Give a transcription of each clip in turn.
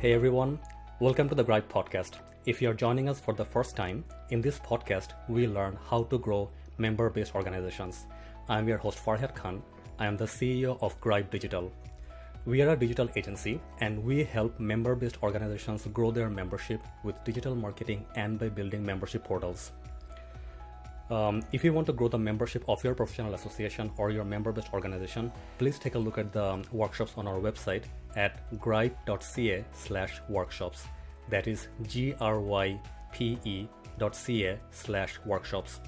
Hey everyone, welcome to the Grype Podcast. If you're joining us for the first time, in this podcast, we learn how to grow member based organizations. I'm your host Farhad Khan. I am the CEO of Grype Digital. We are a digital agency and we help member based organizations grow their membership with digital marketing and by building membership portals. Um, if you want to grow the membership of your professional association or your member based organization, please take a look at the workshops on our website at grype.ca slash workshops. That is G R Y P E dot ca slash workshops.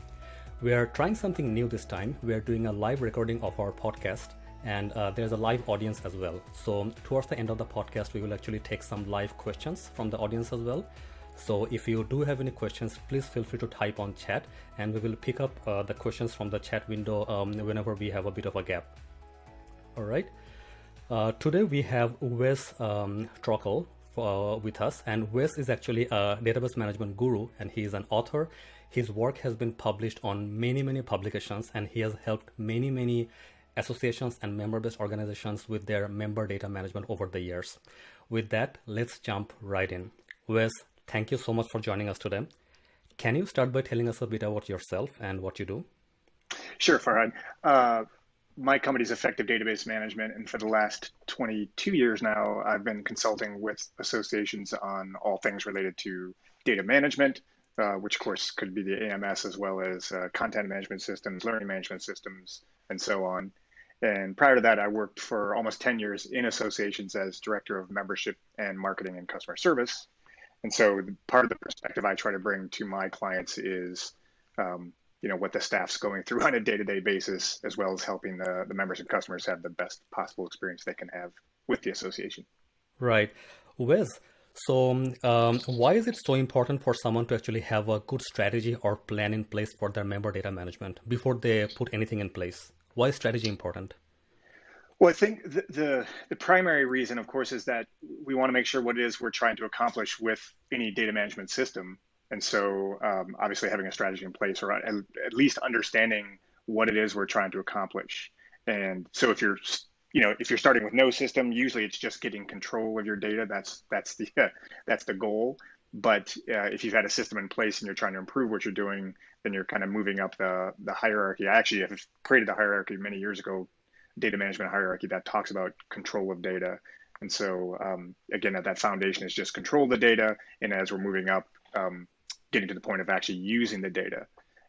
We are trying something new this time. We are doing a live recording of our podcast and uh, there's a live audience as well. So, towards the end of the podcast, we will actually take some live questions from the audience as well. So if you do have any questions, please feel free to type on chat and we will pick up uh, the questions from the chat window um, whenever we have a bit of a gap. All right. Uh, today we have Wes um, Trochlil uh, with us, and Wes is actually a database management guru, and he is an author. His work has been published on many, many publications, and he has helped many, many associations and member-based organizations with their member data management over the years. With that, let's jump right in. Wes, Thank you so much for joining us today. Can you start by telling us a bit about yourself and what you do? Sure, Farhad. Uh, my company is Effective Database Management, and for the last 22 years now, I've been consulting with associations on all things related to data management, uh, which of course could be the AMS as well as uh, content management systems, learning management systems, and so on. And prior to that, I worked for almost 10 years in associations as director of membership and marketing and customer service. And so part of the perspective I try to bring to my clients is, um, you know, what the staff's going through on a day-to-day basis, as well as helping the, the members and customers have the best possible experience they can have with the association. Right. Wes, so um, why is it so important for someone to actually have a good strategy or plan in place for their member data management before they put anything in place? Why is strategy important? Well, I think the, the, the primary reason, of course, is that we want to make sure what it is we're trying to accomplish with any data management system. And so, um, obviously, having a strategy in place, or at, at least understanding what it is we're trying to accomplish. And so, if you're you know if you're starting with no system usually it's just getting control of your data that's that's the that's the goal but uh, if you've had a system in place and you're trying to improve what you're doing then you're kind of moving up the the hierarchy i actually have created a hierarchy many years ago data management hierarchy that talks about control of data. And so, um, again, at that foundation is just control the data. And as we're moving up, um, getting to the point of actually using the data.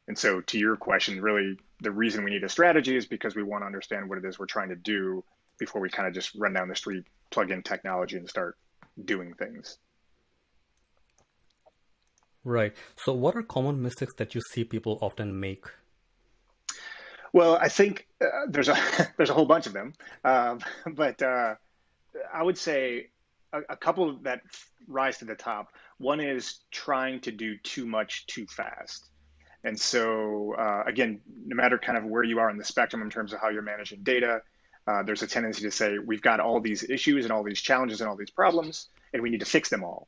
And so, to your question, really, the reason we need a strategy is because we want to understand what it is we're trying to do before we kind of just run down the street, plug in technology, and start doing things. Right. So, what are common mistakes that you see people often make well, I think uh, there's a there's a whole bunch of them, um, but uh, I would say a, a, couple that rise to the top. One is trying to do too much too fast, and so uh, again, no matter kind of where you are in the spectrum in terms of how you're managing data, uh, there's a tendency to say we've got all these issues and all these challenges and all these problems, and we need to fix them all.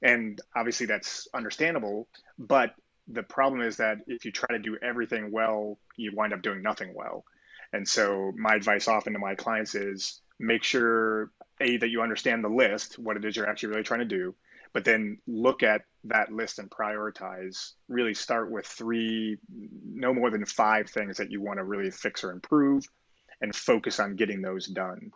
And obviously that's understandable, but the problem is that if you try to do everything well, you wind up doing nothing well. And so my advice often to my clients is make sure a that you understand the list, what it is you're actually really trying to do, but then look at that list and prioritize. Really start with three, no more than five things that you want to really fix or improve, and focus on getting those done.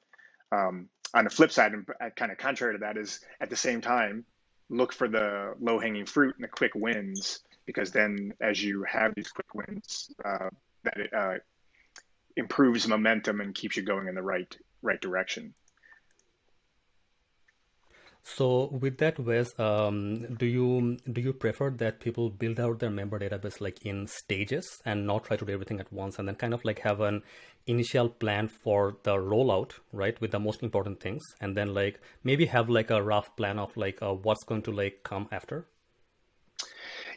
Um, on the flip side, and kind of contrary to that, is at the same time look for the low hanging fruit and the quick wins because then as you have these quick wins, uh, that it uh, improves momentum and keeps you going in the right right direction. So with that, Wes, um, do you do you prefer that people build out their member database like in stages and not try to do everything at once, and then kind of like have an initial plan for the rollout, right, with the most important things, and then like maybe have like a rough plan of like uh, what's going to like come after?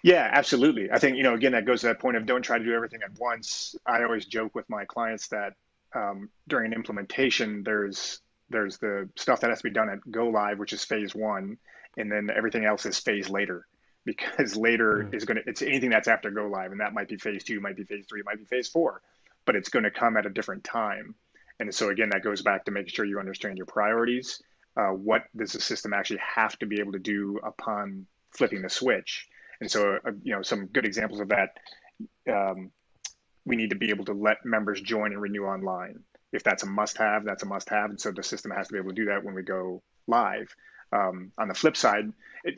Yeah, absolutely. I think, you know, again, that goes to that point of don't try to do everything at once. I always joke with my clients that um, during an implementation, there's there's the stuff that has to be done at go live, which is phase one, and then everything else is phase later because later mm. is going to it's anything that's after go live and that might be phase two might be phase three might be phase four but it's going to come at a different time and so again that goes back to making sure you understand your priorities uh, what does the system actually have to be able to do upon flipping the switch. And so, uh, you know, some good examples of that. Um, we need to be able to let members join and renew online. If that's a must-have, that's a must-have, and so the system has to be able to do that when we go live. Um, on the flip side, it,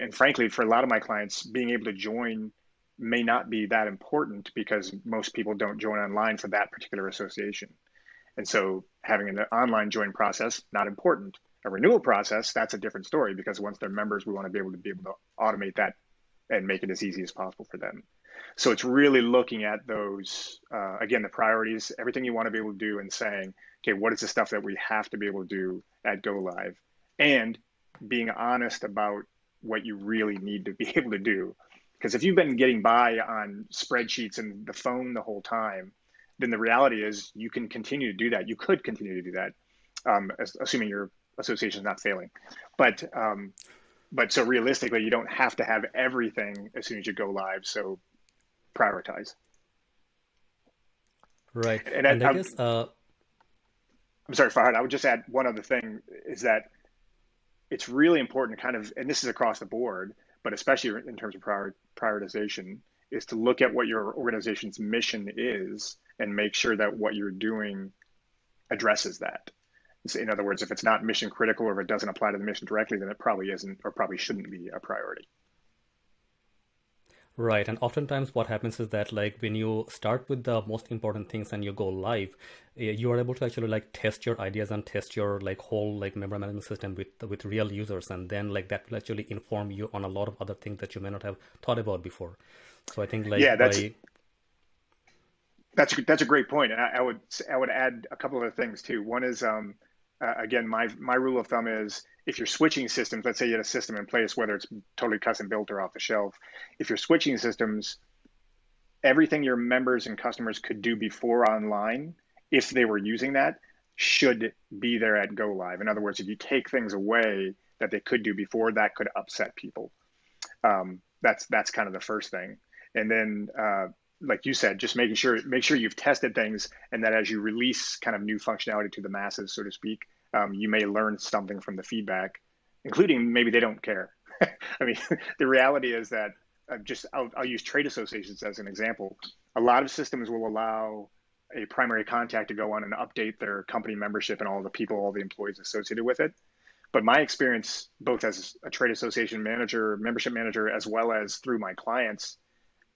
and frankly, for a lot of my clients, being able to join may not be that important because most people don't join online for that particular association. And so having an online join process, not important. A renewal process, that's a different story because once they're members, we want to be able to be able to automate that and make it as easy as possible for them. So it's really looking at those, uh, again, the priorities, everything you want to be able to do and saying, okay, what is the stuff that we have to be able to do at Go Live? And being honest about what you really need to be able to do. Because if you've been getting by on spreadsheets and the phone the whole time, then the reality is you can continue to do that. You could continue to do that, um, assuming your association is not failing. But um, but so realistically, you don't have to have everything as soon as you go live. So prioritize. Right. And, and I, I, guess uh... I'm sorry, Farhad. I would just add one other thing is that it's really important to kind of, and this is across the board, but especially in terms of prior, prioritization, is to look at what your organization's mission is and make sure that what you're doing addresses that. In other words, if it's not mission critical or if it doesn't apply to the mission directly, then it probably isn't or probably shouldn't be a priority. Right. And oftentimes what happens is that like when you start with the most important things and you go live, eh, you are able to actually like test your ideas and test your like whole like member management system with with real users and then like that will actually inform you on a lot of other things that you may not have thought about before. So I think like yeah, that's by... that's that's a great point. And I, I, would I would add a couple of things too. One is um, uh, again my my rule of thumb is if you're switching systems, let's say you had a system in place, whether it's totally custom built or off the shelf, if you're switching systems, everything your members and customers could do before online, if they were using that, should be there at go live. In other words, if you take things away that they could do before, that could upset people. Um, that's that's kind of the first thing, and then. Uh, like you said, just making sure make sure you've tested things, and that as you release kind of new functionality to the masses, so to speak, um, you may learn something from the feedback, including maybe they don't care. I mean, the reality is that uh, just I'll, I'll use trade associations as an example. A lot of systems will allow a primary contact to go on and update their company membership and all the people, all the employees associated with it. But my experience, both as a trade association manager, membership manager, as well as through my clients,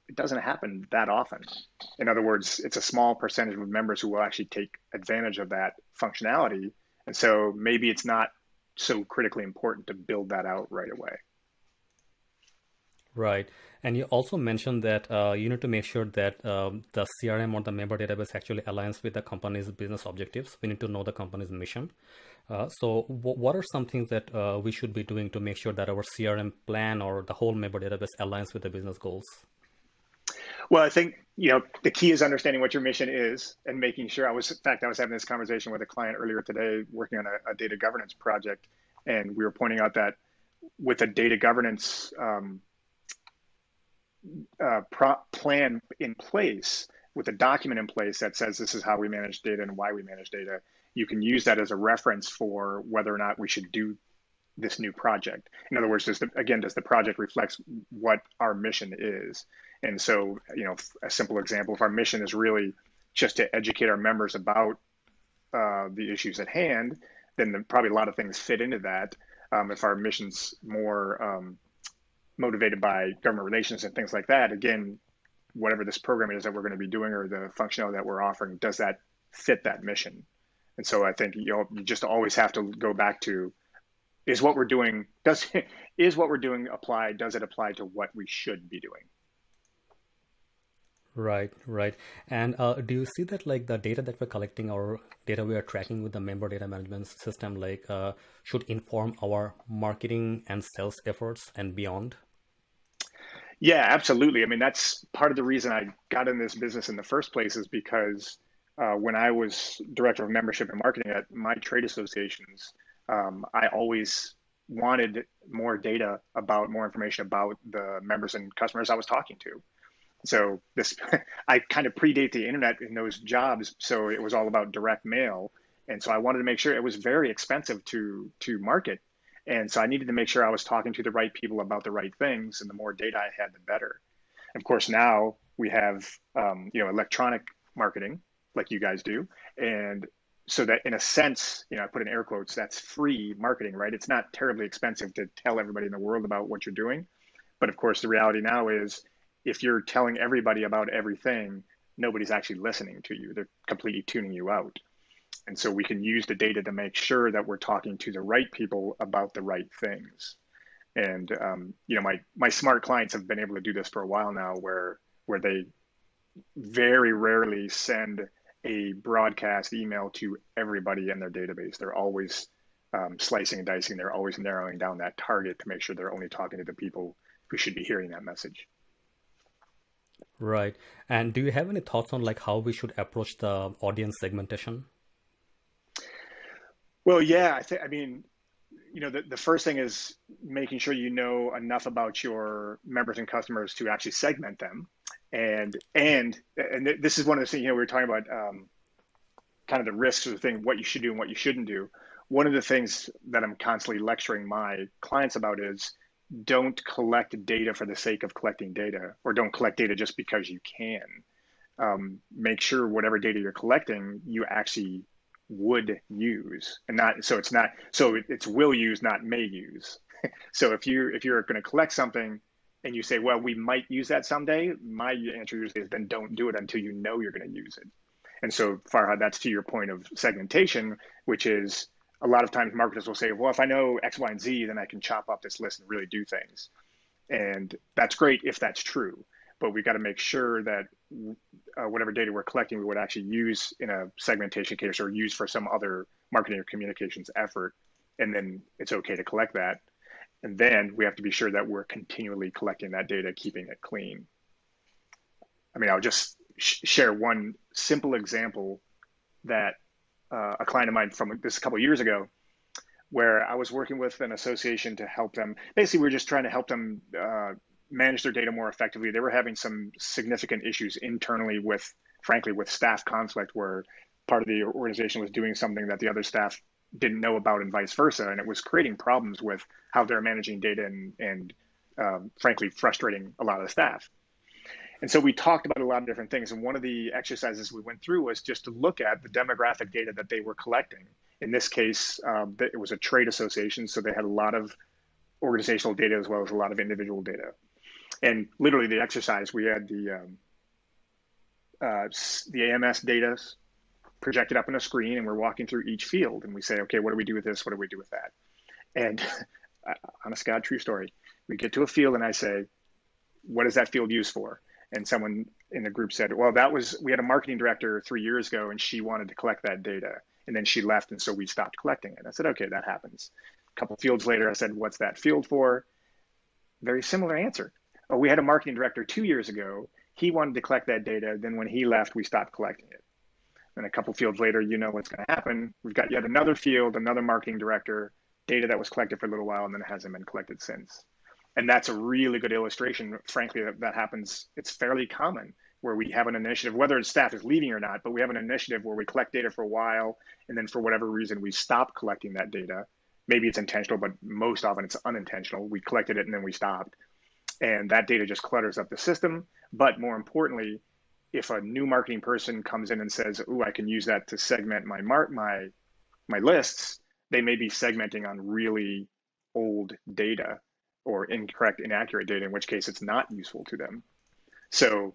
it doesn't happen that often. In other words, it's a small percentage of members who will actually take advantage of that functionality and so maybe it's not so critically important to build that out right away. Right. And you also mentioned that uh, you need to make sure that um, the CRM or the member database actually aligns with the company's business objectives. We need to know the company's mission. Uh, so, w- what are some things that uh, we should be doing to make sure that our CRM plan or the whole member database aligns with the business goals? Well, I think you know the key is understanding what your mission is and making sure. I was, in fact, I was having this conversation with a client earlier today, working on a, a data governance project, and we were pointing out that with a data governance um, uh, plan in place, with a document in place that says this is how we manage data and why we manage data, you can use that as a reference for whether or not we should do this new project. In other words, does the, again, does the project reflect what our mission is? And so, you know, a simple example, if our mission is really just to educate our members about uh, the issues at hand, then the, probably a lot of things fit into that. Um, if our mission's more um, motivated by government relations and things like that, again, whatever this program is that we're going to be doing or the functionality that we're offering, does that fit that mission? And so I think you know you just always have to go back to is what we're doing does is what we're doing apply does it apply to what we should be doing? Right right. And uh, do you see that like the data that we're collecting or data we are tracking with the member data management system like uh, should inform our marketing and sales efforts and beyond? Yeah absolutely. I mean that's part of the reason i got in this business in the first place is because uh, when i was director of membership and marketing at my trade associations um, I always wanted more data about more information about the members and customers I was talking to. So this, I kind of predate the internet in those jobs. So it was all about direct mail. and so I wanted to make sure it was very expensive to to market, and so I needed to make sure I was talking to the right people about the right things, and the more data I had, the better. Of course, now we have um, you know electronic marketing like you guys do, and so that in a sense, you know, I put in air quotes, that's free marketing, right? It's not terribly expensive to tell everybody in the world about what you're doing. But of course, the reality now is if you're telling everybody about everything, nobody's actually listening to you. They're completely tuning you out. And so we can use the data to make sure that we're talking to the right people about the right things. And um, you know, my my smart clients have been able to do this for a while now, where where they very rarely send a broadcast email to everybody in their database. They're always um, slicing and dicing. They're always narrowing down that target to make sure they're only talking to the people who should be hearing that message. Right. And do you have any thoughts on like how we should approach the audience segmentation? Well, yeah, I think I mean, you know, the, the first thing is making sure you know enough about your members and customers to actually segment them. And and and this is one of the things you know we were talking about um, kind of the risks of the thing what you should do and what you shouldn't do. One of the things that i'm constantly lecturing my clients about is don't collect data for the sake of collecting data or don't collect data just because you can. Um, make sure whatever data you're collecting you actually would use and not so it's not so it's will use not may use so if you if you're going to collect something and you say, well, we might use that someday, my answer usually is then don't do it until you know you're going to use it. And so, Farhad, that's to your point of segmentation, which is a lot of times marketers will say, well, if I know X, Y, and Z, then I can chop up this list and really do things. And that's great if that's true. But we've got to make sure that uh, whatever data we're collecting, we would actually use in a segmentation case or use for some other marketing or communications effort. And then it's okay to collect that and then we have to be sure that we're continually collecting that data, keeping it clean. I mean, I'll just sh- share one simple example that uh, a client of mine from this a couple years ago, where I was working with an association to help them. Basically, we are just trying to help them uh, manage their data more effectively. They were having some significant issues internally with, frankly, with staff conflict, where part of the organization was doing something that the other staff didn't know about and vice versa. And it was creating problems with how they're managing data and, and um, frankly, frustrating a lot of the staff. And so we talked about a lot of different things. And one of the exercises we went through was just to look at the demographic data that they were collecting. In this case, um, it was a trade association, so they had a lot of organizational data as well as a lot of individual data. And literally, the exercise we had the um, uh, the AMS data projected up on a screen and we're walking through each field and we say, okay, what do we do with this? What do we do with that? And honest God, true story. We get to a field and I say, what is that field used for? And someone in the group said, well, that was, we had a marketing director three years ago and she wanted to collect that data. And then she left. And so we stopped collecting it. I said, okay, that happens. A couple fields later, I said, what's that field for? Very similar answer. Oh, we had a marketing director two years ago. He wanted to collect that data. Then when he left, we stopped collecting it. Then a couple fields later, you know what's going to happen. We've got yet another field, another marketing director, data that was collected for a little while and then it hasn't been collected since. And that's a really good illustration, frankly, that, that happens. It's fairly common where we have an initiative, whether it's staff is leaving or not, but we have an initiative where we collect data for a while and then for whatever reason we stop collecting that data. Maybe it's intentional, but most often it's unintentional. We collected it and then we stopped. And that data just clutters up the system. But more importantly, if a new marketing person comes in and says, "Ooh, I can use that to segment my mar- my my lists," they may be segmenting on really old data or incorrect, inaccurate data, in which case it's not useful to them. So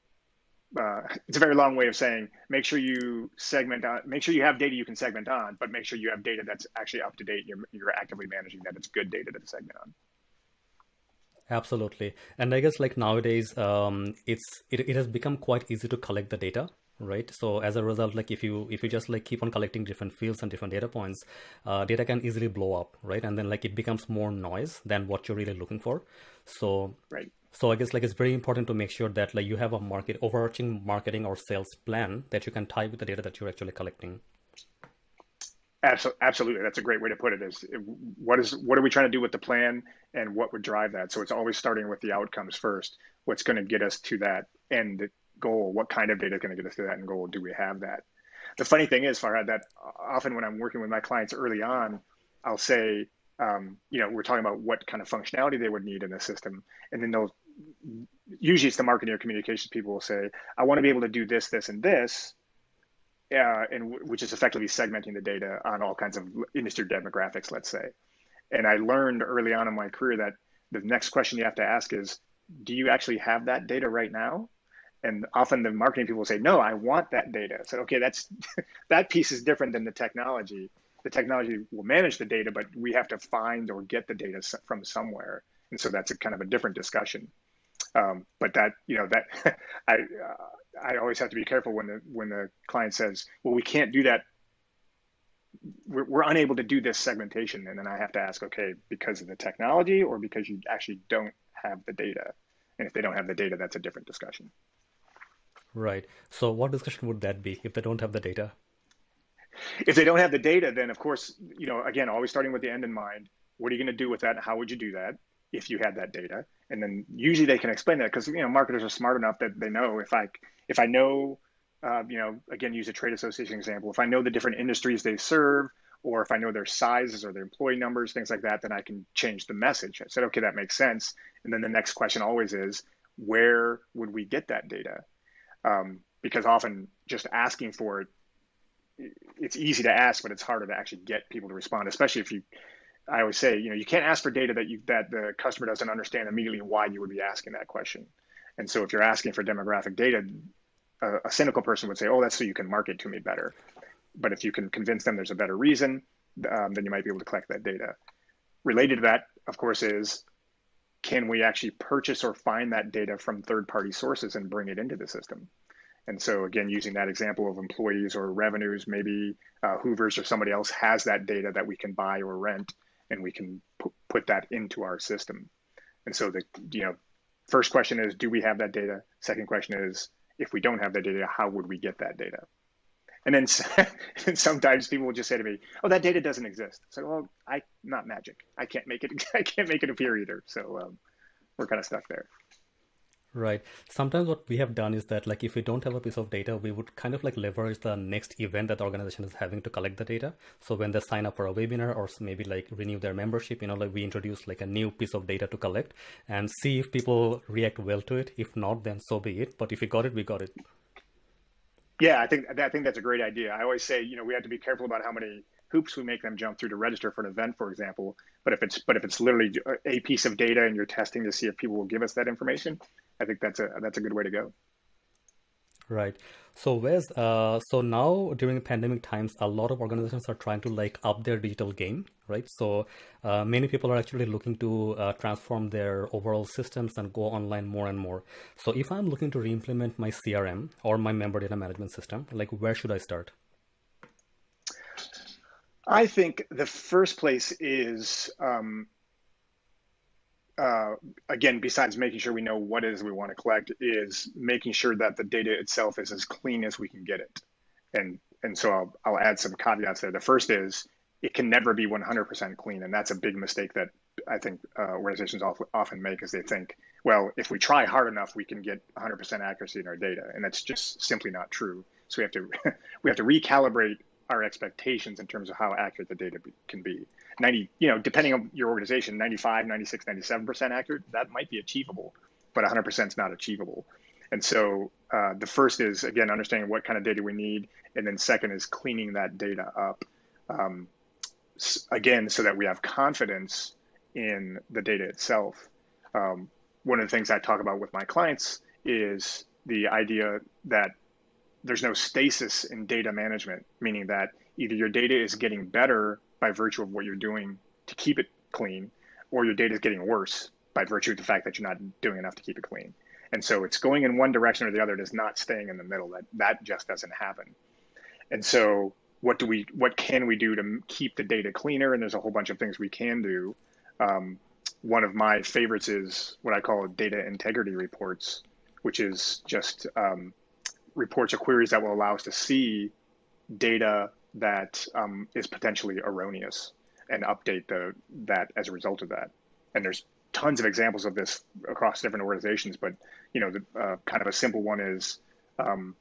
uh, it's a very long way of saying make sure you segment on, make sure you have data you can segment on, but make sure you have data that's actually up to date. You're, you're actively managing that. It's good data to segment on. Absolutely. And I guess like nowadays, um, it's it, it has become quite easy to collect the data right? So as a result like if you if you just like keep on collecting different fields and different data points uh, data can easily blow up right? And then like it becomes more noise than what you're really looking for. So right. so i guess like it's very important to make sure that like you have a market overarching marketing or sales plan that you can tie with the data that you're actually collecting Absolutely, that's a great way to put it. Is what is what are we trying to do with the plan, and what would drive that? So it's always starting with the outcomes first. What's going to get us to that end goal? What kind of data is going to get us to that end goal? Do we have that? the funny thing is, Farhad, that often when I'm working with my clients early on, I'll say, um, you know, we're talking about what kind of functionality they would need in the system, and then they'll usually it's the marketing or communications people will say, I want to be able to do this, this, and this, uh, and which is effectively segmenting the data on all kinds of industry demographics, let's say. And I learned early on in my career that the next question you have to ask is, do you actually have that data right now? And often the marketing people say, no, I want that data. So, okay, that's that piece is different than the technology. The technology will manage the data, but we have to find or get the data from somewhere. And so that's a kind of a different discussion. Um, but that, you know, that I, uh, I always have to be careful when the when the client says, "Well, we can't do that. We're, we're unable to do this segmentation," and then I have to ask, "Okay, because of the technology, or because you actually don't have the data?" And if they don't have the data, that's a different discussion. Right. So, what discussion would that be if they don't have the data? If they don't have the data, then of course, you know, again, always starting with the end in mind. What are you going to do with that? How would you do that if you had that data? And then usually they can explain that because you know marketers are smart enough that they know if I if I know, uh, you know, again, use a trade association example. If I know the different industries they serve, or if I know their sizes or their employee numbers, things like that, then I can change the message. I said, okay, that makes sense. And then the next question always is, where would we get that data? Um, because often just asking for it, it's easy to ask, but it's harder to actually get people to respond, especially if you. I always say, you know, you can't ask for data that you that the customer doesn't understand immediately why you would be asking that question. And so if you're asking for demographic data, a, a cynical person would say, oh, that's so you can market to me better. But if you can convince them there's a better reason, um, then you might be able to collect that data. Related to that, of course, is can we actually purchase or find that data from third party sources and bring it into the system? And so, again, using that example of employees or revenues, maybe uh, Hoover's or somebody else has that data that we can buy or rent, and we can put that into our system. And so, the you know, first question is, do we have that data? Second question is, if we don't have that data, how would we get that data? And then sometimes people will just say to me, "Oh, that data doesn't exist." So, well, I not magic. I can't make it. I can't make it appear either. So um, we're kind of stuck there. Right. Sometimes what we have done is that like if we don't have a piece of data, we would kind of like leverage the next event that the organization is having to collect the data. So when they sign up for a webinar or maybe like renew their membership, you know, like we introduce like a new piece of data to collect and see if people react well to it. If not, then so be it. But if we got it, we got it. Yeah, I think I think that's a great idea. I always say, you know, we have to be careful about how many hoops we make them jump through to register for an event, for example. But if it's but if it's literally a piece of data and you're testing to see if people will give us that information, I think that's a that's a good way to go. Right. So Wes, uh, so now during pandemic times, a lot of organizations are trying to like up their digital game, right? So uh, many people are actually looking to uh, transform their overall systems and go online more and more. So if I'm looking to re-implement my CRM or my member data management system, like where should I start? I think the first place is um, uh, again, besides making sure we know what is we want to collect, is making sure that the data itself is as clean as we can get it. And and so I'll, I'll add some caveats there. The first is it can never be 100% clean, and that's a big mistake that I think uh, organizations often make is they think, well, if we try hard enough, we can get 100% accuracy in our data, and that's just simply not true. So we have to we have to recalibrate our expectations in terms of how accurate the data be, can be. 90, you know, depending on your organization, 95, 96, 97% accurate, that might be achievable, but 100% is not achievable. And so uh, the first is, again, understanding what kind of data we need. And then second is cleaning that data up. Um, again, so that we have confidence in the data itself. Um, one of the things I talk about with my clients is the idea that there's no stasis in data management, meaning that either your data is getting better by virtue of what you're doing to keep it clean, or your data is getting worse by virtue of the fact that you're not doing enough to keep it clean. And so it's going in one direction or the other. It is not staying in the middle. That that just doesn't happen. And so what do we what can we do to keep the data cleaner? And there's a whole bunch of things we can do. Um, one of my favorites is what I call data integrity reports, which is just um, reports or queries that will allow us to see data that um, is potentially erroneous and update the, that as a result of that. And there's tons of examples of this across different organizations, but you know, the, uh, kind of a simple one is um,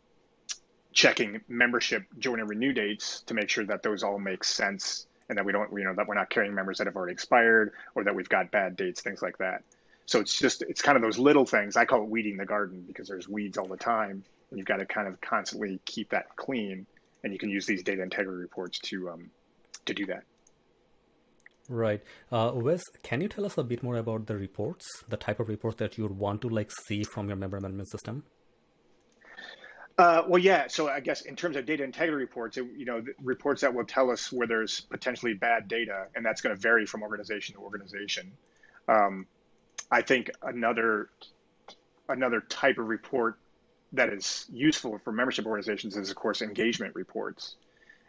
checking membership join and renew dates to make sure that those all make sense and that we don't, you know, that we're not carrying members that have already expired or that we've got bad dates, things like that. So it's just, it's kind of those little things. I call it weeding the garden because there's weeds all the time you've got to kind of constantly keep that clean. And you can use these data integrity reports to, um, to do that. Right. Uh, Wes, can you tell us a bit more about the reports, the type of reports that you would want to like see from your member management system? Uh, well, yeah. So I guess in terms of data integrity reports, it, you know, reports that will tell us where there's potentially bad data, and that's going to vary from organization to organization. Um, I think another another type of report that is useful for membership organizations is, of course, engagement reports.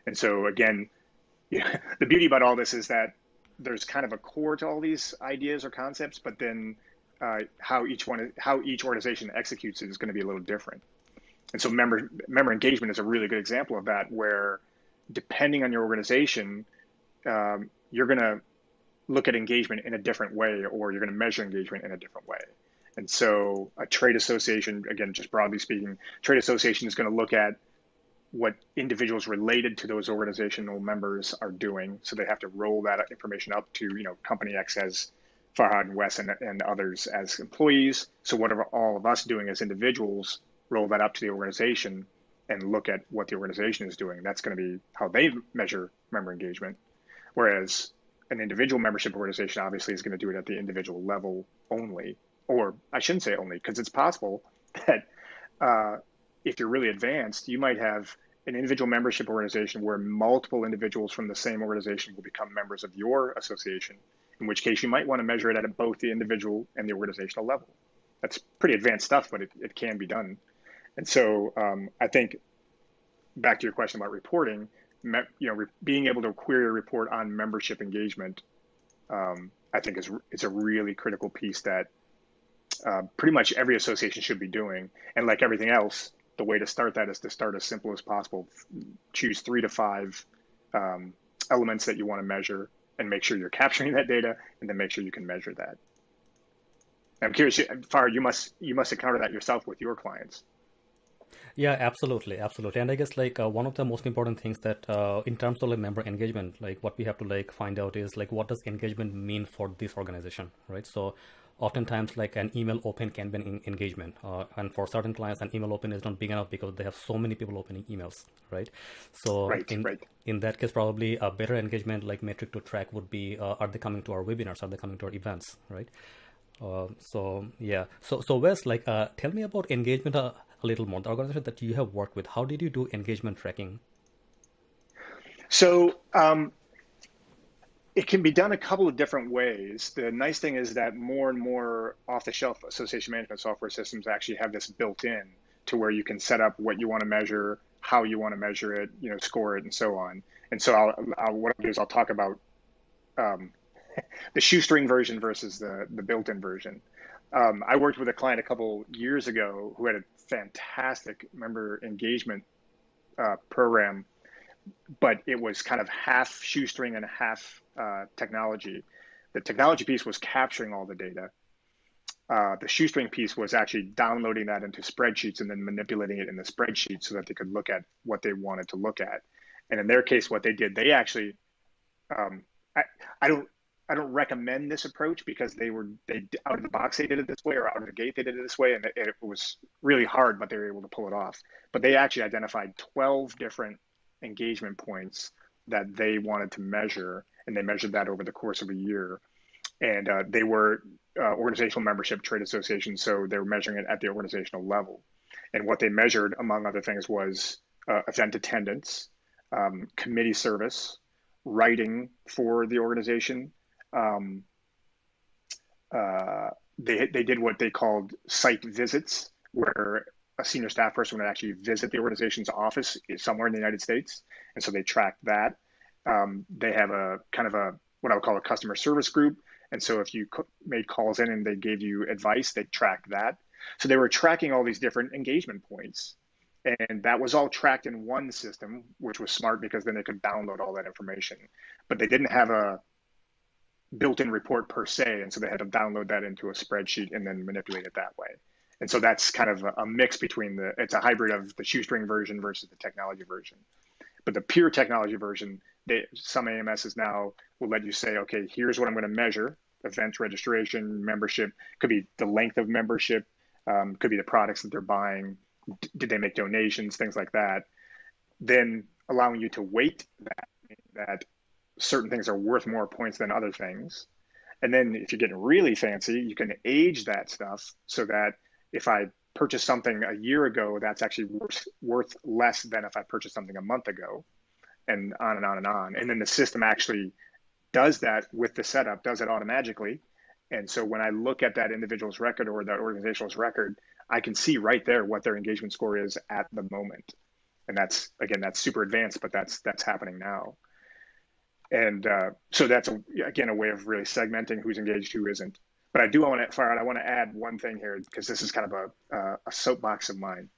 And so again, the beauty about all this is that there's kind of a core to all these ideas or concepts, but then uh, how each one how each organization executes it is going to be a little different. And so member member engagement is a really good example of that, where depending on your organization, um, you're going to look at engagement in a different way, or you're going to measure engagement in a different way. And so a trade association, again, just broadly speaking, trade association is going to look at what individuals related to those organizational members are doing. So they have to roll that information up to, you know, company X as Farhad and Wes and, and others as employees. So what are all of us doing as individuals roll that up to the organization and look at what the organization is doing. That's going to be how they measure member engagement. Whereas an individual membership organization obviously is going to do it at the individual level only, or I shouldn't say only, because it's possible that uh, if you're really advanced, you might have an individual membership organization where multiple individuals from the same organization will become members of your association, in which case you might want to measure it at both the individual and the organizational level. That's pretty advanced stuff, but it, it can be done. And so um, I think back to your question about reporting, you know, being able to query a report on membership engagement, um, I think is is a really critical piece that uh, pretty much every association should be doing. And like everything else, the way to start that is to start as simple as possible. Choose three to five um, elements that you want to measure, and make sure you're capturing that data, and then make sure you can measure that. I'm curious, Far, you must you must encounter that yourself with your clients. Yeah, absolutely, absolutely. And I guess like uh, one of the most important things that uh, in terms of like member engagement, like what we have to like find out is like what does engagement mean for this organization, right? So oftentimes like an email open can be an engagement uh, and for certain clients an email open is not big enough because they have so many people opening emails right? So right, in, right. in that case probably a better engagement like metric to track would be uh, are they coming to our webinars? Are they coming to our events right? Uh, so yeah. So so wes like uh, tell me about engagement uh, a little more. The organization that you have worked with how did you do engagement tracking? So um, it can be done a couple of different ways. The nice thing is that more and more off-the-shelf association management software systems actually have this built in to where you can set up what you want to measure, how you want to measure it, you know, score it, and so on. And so I'll, I'll what I'll do is I'll talk about um, the shoestring version versus the the built-in version. Um, I worked with a client a couple years ago who had a fantastic member engagement uh, program but it was kind of half shoestring and half uh, technology. The technology piece was capturing all the data. Uh, the shoestring piece was actually downloading that into spreadsheets and then manipulating it in the spreadsheet so that they could look at what they wanted to look at. And in their case, what they did, they actually, um, I, I don't, I don't recommend this approach because they were they out of the box they did it this way or out of the gate they did it this way and it, it was really hard but they were able to pull it off. But they actually identified 12 different engagement points that they wanted to measure, and they measured that over the course of a year. And uh, they were uh, organizational membership trade associations, so they were measuring it at the organizational level. And what they measured, among other things, was uh, event attendance, um, committee service, writing for the organization. Um, uh, they, they did what they called site visits, where a senior staff person would actually visit the organization's office somewhere in the United States, and so they tracked that. Um, they have a kind of a what I would call a customer service group, and so if you made calls in and they gave you advice, they tracked that. So they were tracking all these different engagement points, and that was all tracked in one system, which was smart because then they could download all that information. But they didn't have a built-in report per se, and so they had to download that into a spreadsheet and then manipulate it that way And so that's kind of a mix between the, it's a hybrid of the shoestring version versus the technology version. But the pure technology version, they, some AMSs now will let you say, okay, here's what I'm going to measure event registration, membership, could be the length of membership, um, could be the products that they're buying, D- did they make donations, things like that. Then allowing you to weight that, that certain things are worth more points than other things. And then if you're getting really fancy, you can age that stuff so that if I purchased something a year ago, that's actually worth, worth less than if I purchased something a month ago, and on and on and on. And then the system actually does that with the setup, does it automatically. And so when I look at that individual's record or that organizational's record, I can see right there what their engagement score is at the moment. And that's again, that's super advanced, but that's that's happening now. And uh, so that's a, again a way of really segmenting who's engaged, who isn't. But I do want to Farhad. I want to add one thing here because this is kind of a, uh, a soapbox of mine,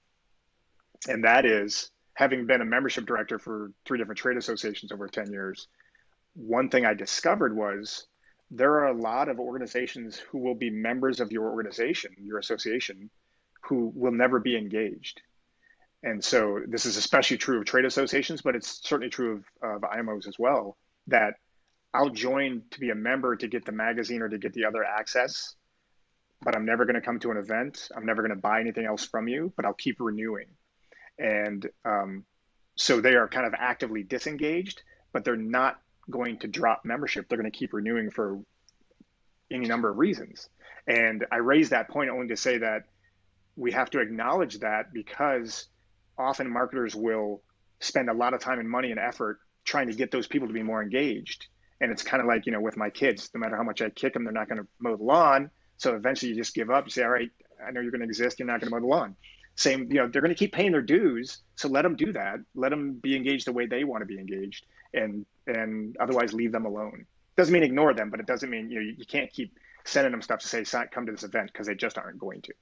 and that is having been a membership director for three different trade associations over ten years. One thing I discovered was there are a lot of organizations who will be members of your organization, your association, who will never be engaged. And so this is especially true of trade associations, but it's certainly true of, of IMOs as well that I'll join to be a member to get the magazine or to get the other access, but I'm never going to come to an event. I'm never going to buy anything else from you, but I'll keep renewing. And um, so they are kind of actively disengaged, but they're not going to drop membership. They're going to keep renewing for any number of reasons. And I raise that point only to say that we have to acknowledge that because often marketers will spend a lot of time and money and effort trying to get those people to be more engaged. And it's kind of like, you know, with my kids, no matter how much I kick them, they're not going to mow the lawn. So eventually you just give up. You say, all right, I know you're going to exist. You're not going to mow the lawn. Same, you know, they're going to keep paying their dues. So let them do that. Let them be engaged the way they want to be engaged and, and otherwise leave them alone. Doesn't mean ignore them, but it doesn't mean, you know, you can't keep sending them stuff to say, come to this event because they just aren't going to.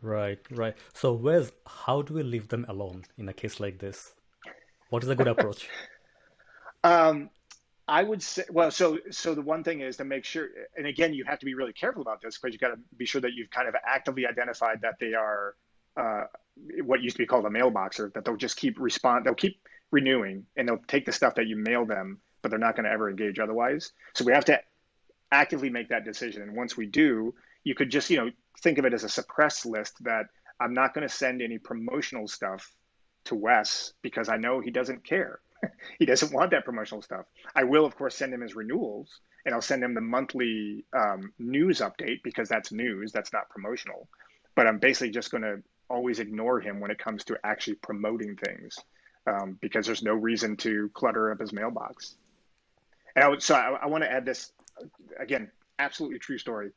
Right, right. So, where's how do we leave them alone in a case like this? What is a good approach? um, I would say, well, so so the one thing is to make sure, and again, you have to be really careful about this because you got to be sure that you've kind of actively identified that they are uh, what used to be called a mailboxer, that they'll just keep respond, they'll keep renewing, and they'll take the stuff that you mail them, but they're not going to ever engage otherwise. So we have to actively make that decision, and once we do, you could just you know think of it as a suppress list that I'm not going to send any promotional stuff to Wes because I know he doesn't care. he doesn't want that promotional stuff. I will, of course, send him his renewals and I'll send him the monthly um, news update because that's news, that's not promotional. But I'm basically just going to always ignore him when it comes to actually promoting things um, because there's no reason to clutter up his mailbox. And I would, so I, I want to add this again, absolutely true story.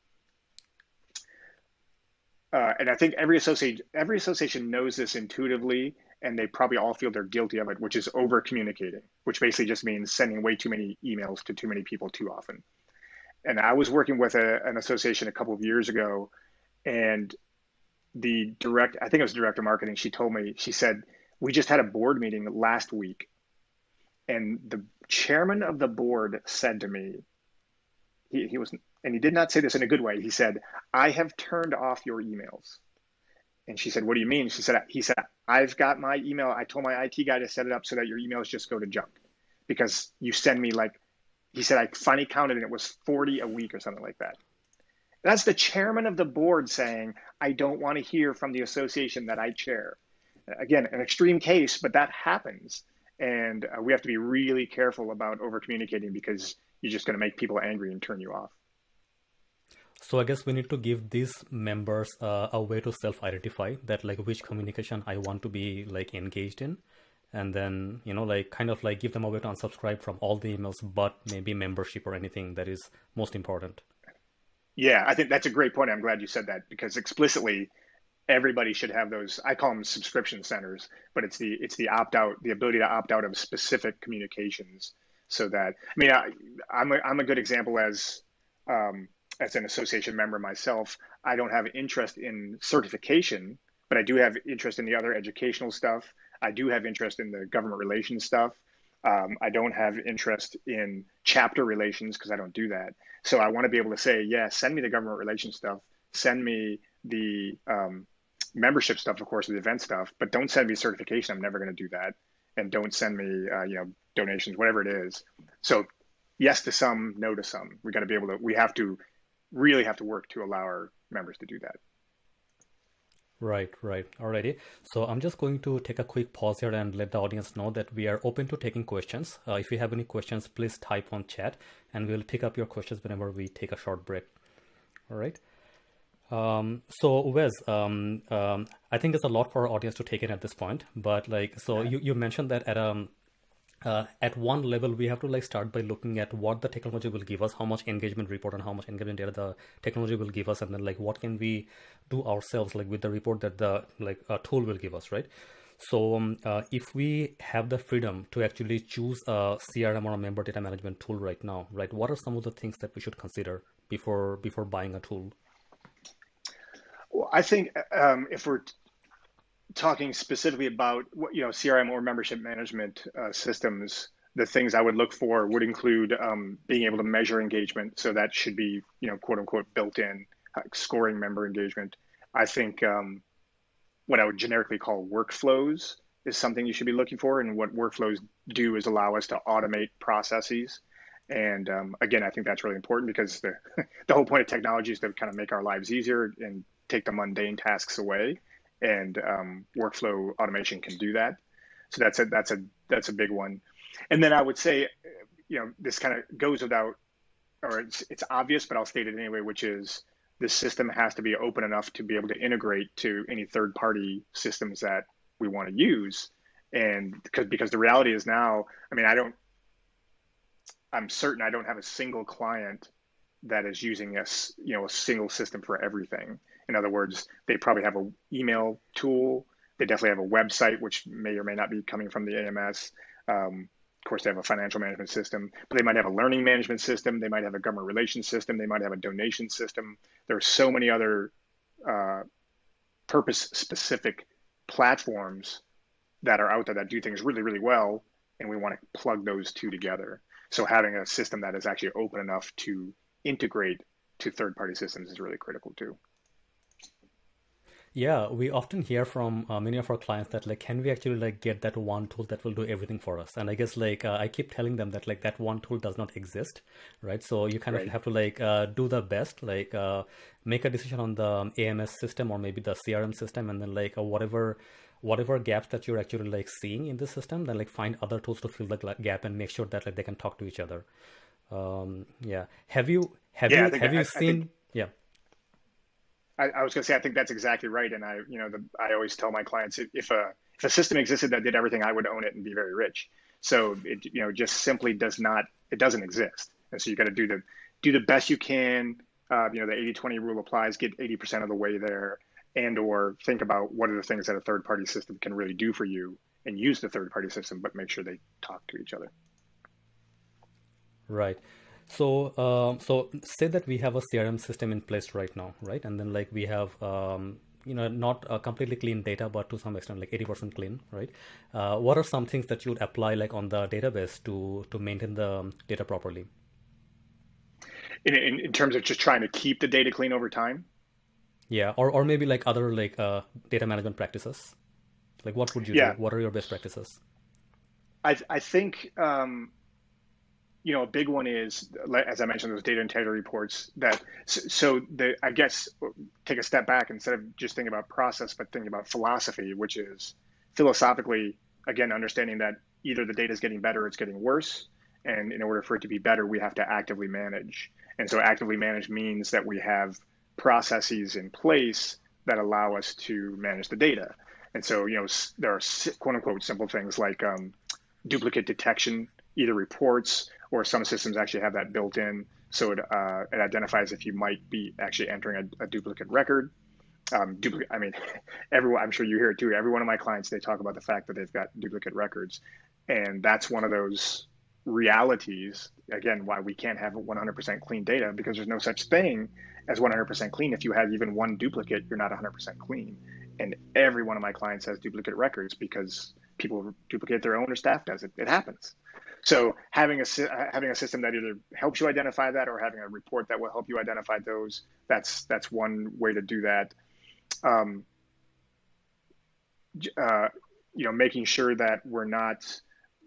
Uh, and I think every association every association knows this intuitively and they probably all feel they're guilty of it, which is over communicating, which basically just means sending way too many emails to too many people too often. And I was working with a, an association a couple of years ago, and the direct, I think it was director marketing, she told me, she said, We just had a board meeting last week, and the chairman of the board said to me, he, he was, and he did not say this in a good way. He said, I have turned off your emails. And she said, What do you mean? She said, He said, I've got my email. I told my IT guy to set it up so that your emails just go to junk because you send me like, he said, I finally counted and it was 40 a week or something like that. That's the chairman of the board saying, I don't want to hear from the association that I chair. Again, an extreme case, but that happens. And uh, we have to be really careful about over communicating because you're just going to make people angry and turn you off. So I guess we need to give these members uh, a way to self-identify that like which communication I want to be like engaged in, and then you know like kind of like give them a way to unsubscribe from all the emails, but maybe membership or anything that is most important. Yeah, I think that's a great point. I'm glad you said that because explicitly, everybody should have those. I call them subscription centers, but it's the it's the opt out, the ability to opt out of specific communications, so that I mean I, I'm a, I'm a good example as um, as an association member myself, I don't have interest in certification, but I do have interest in the other educational stuff. I do have interest in the government relations stuff. Um, I don't have interest in chapter relations because I don't do that. So I want to be able to say, yeah, send me the government relations stuff. Send me the um, membership stuff, of course, the event stuff, but don't send me certification. I'm never going to do that. And don't send me, uh, you know, donations, whatever it is. So yes to some, no to some. We got to be able to, we have to really have to work to allow our members to do that. Right, right. Alrighty. So I'm just going to take a quick pause here and let the audience know that we are open to taking questions. Uh, if you have any questions, please type on chat and we'll pick up your questions whenever we take a short break. All right. Um, so Wes, um, um, I think there's a lot for our audience to take in at this point, but like, so you, you mentioned that at um, uh, at one level we have to like start by looking at what the technology will give us how much engagement report and how much engagement data the technology will give us and then like what can we do ourselves like with the report that the like uh, tool will give us right? So um, uh, if we have the freedom to actually choose a crm or a member data management tool right now right what are some of the things that we should consider before before buying a tool? Well i think um, if we're talking specifically about what you know CRM or membership management uh, systems, the things I would look for would include um, being able to measure engagement. So that should be you know quote unquote built in uh, scoring member engagement. I think um, what I would generically call workflows is something you should be looking for. And what workflows do is allow us to automate processes. And um, again, I think that's really important because the the whole point of technology is to kind of make our lives easier and take the mundane tasks away and um, workflow automation can do that. So that's a that's a that's a big one. And then I would say, you know, this kind of goes without, or it's it's obvious, but I'll state it anyway, which is the system has to be open enough to be able to integrate to any third party systems that we want to use. And because because the reality is now, I mean, I don't, I'm certain I don't have a single client that is using a you know a single system for everything. In other words, they probably have an email tool. They definitely have a website, which may or may not be coming from the AMS. Um, of course, they have a financial management system, but they might have a learning management system. They might have a government relations system. They might have a donation system. There are so many other uh, purpose-specific platforms that are out there that do things really, really well, and we want to plug those two together. So having a system that is actually open enough to integrate to third-party systems is really critical too. Yeah, we often hear from uh, many of our clients that like, can we actually like get that one tool that will do everything for us? And I guess like uh, I keep telling them that like that one tool does not exist, right? So you kind right. of have to like uh, do the best, like uh, make a decision on the AMS system or maybe the CRM system, and then like uh, whatever whatever gaps that you're actually like seeing in the system, then like find other tools to fill the gap and make sure that like they can talk to each other. Um, yeah. Have you have yeah, you have you seen? Think... Yeah I, I was going to say I think that's exactly right, and I you know the, I always tell my clients if a if a system existed that did everything, I would own it and be very rich. So it you know just simply does not it doesn't exist, and so you got to do the do the best you can. Uh, you know the 80-20 rule applies. Get 80% of the way there, and or think about what are the things that a third party system can really do for you, and use the third party system, but make sure they talk to each other. Right. So, um, so say that we have a CRM system in place right now, right? And then like we have, um, you know, not a completely clean data, but to some extent, like 80% clean, right? Uh, what are some things that you would apply like on the database to, to maintain the data properly? In, in, in terms of just trying to keep the data clean over time? Yeah. Or, or maybe like other like uh, data management practices. Like what would you yeah. do? What are your best practices? I, I think, um, you know, a big one is, as I mentioned, those data integrity reports. That so the I guess take a step back instead of just thinking about process, but thinking about philosophy, which is philosophically again understanding that either the data is getting better or it's getting worse, and in order for it to be better, we have to actively manage. And so actively manage means that we have processes in place that allow us to manage the data. And so you know there are quote unquote simple things like um, duplicate detection, either reports or some systems actually have that built in. So it, uh, it identifies if you might be actually entering a, a duplicate record. Um, duplicate, I mean, everyone, I'm sure you hear it too. Every one of my clients, they talk about the fact that they've got duplicate records. And that's one of those realities, again, why we can't have 100% clean data because there's no such thing as 100% clean. If you have even one duplicate, you're not 100% clean. And every one of my clients has duplicate records because people duplicate their own or staff does it. It happens. So having a having a system that either helps you identify that or having a report that will help you identify those that's that's one way to do that. um, uh, you know, making sure that we're not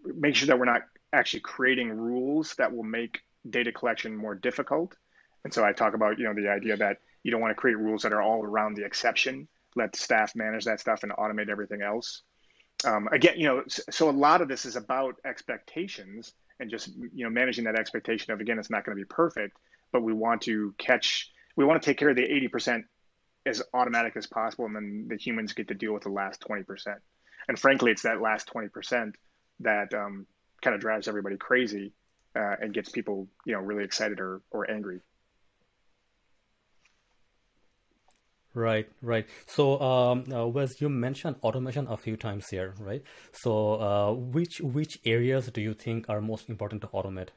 making sure that we're not actually creating rules that will make data collection more difficult. And so I talk about you know the idea that you don't want to create rules that are all around the exception. Let staff manage that stuff and automate everything else. Um, again, you know, so a lot of this is about expectations and just you know managing that expectation of again, it's not going to be perfect, but we want to catch, we want to take care of the 80% as automatic as possible, and then the humans get to deal with the last 20%. And frankly, it's that last 20% that um, kind of drives everybody crazy uh, and gets people, you know, really excited or, or angry. Right, right. So, um, uh, Wes, you mentioned automation a few times here, right? So, uh, which which areas do you think are most important to automate?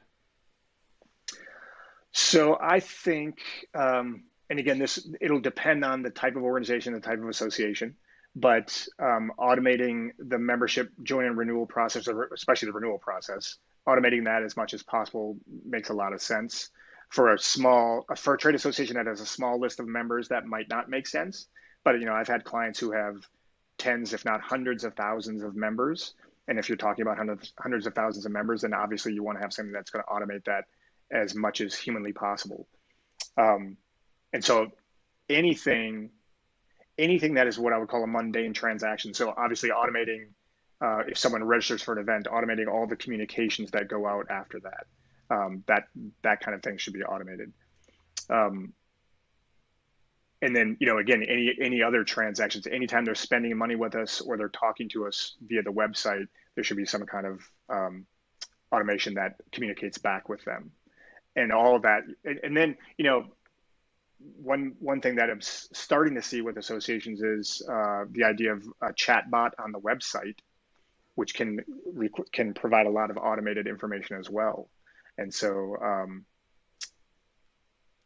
So, I think, um, and again, this it'll depend on the type of organization, the type of association, but um, automating the membership join and renewal process, especially the renewal process, automating that as much as possible makes a lot of sense for a small for a trade association that has a small list of members that might not make sense. But you know i've had clients who have tens if not hundreds of thousands of members. And if you're talking about hundreds, hundreds of thousands of members then obviously you want to have something that's going to automate that as much as humanly possible. Um, and so anything anything that is what i would call a mundane transaction. So obviously automating uh, if someone registers for an event automating all the communications that go out after that um, that that kind of thing should be automated. Um, and then you know again any any other transactions anytime they're spending money with us or they're talking to us via the website there should be some kind of um, automation that communicates back with them and all of that and, and, then you know one one thing that i'm starting to see with associations is uh, the idea of a chat bot on the website which can can provide a lot of automated information as well and so um,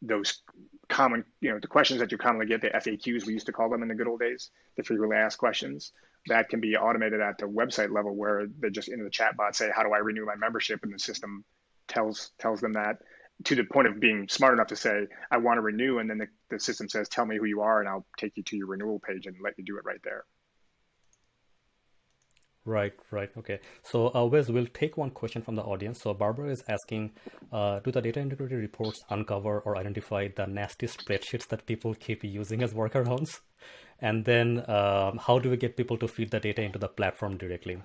those common, you know, the questions that you commonly get, the FAQs, we used to call them in the good old days, the frequently asked questions, that can be automated at the website level where they just in the chat bot say, how do I renew my membership? And the system tells tells them that to the point of being smart enough to say, I want to renew. And then the, the system says, tell me who you are and I'll take you to your renewal page and let you do it right there. Right, right. Okay. So, uh, Wes, we'll take one question from the audience. So, Barbara is asking uh, Do the data integrity reports uncover or identify the nasty spreadsheets that people keep using as workarounds? And then, um, how do we get people to feed the data into the platform directly?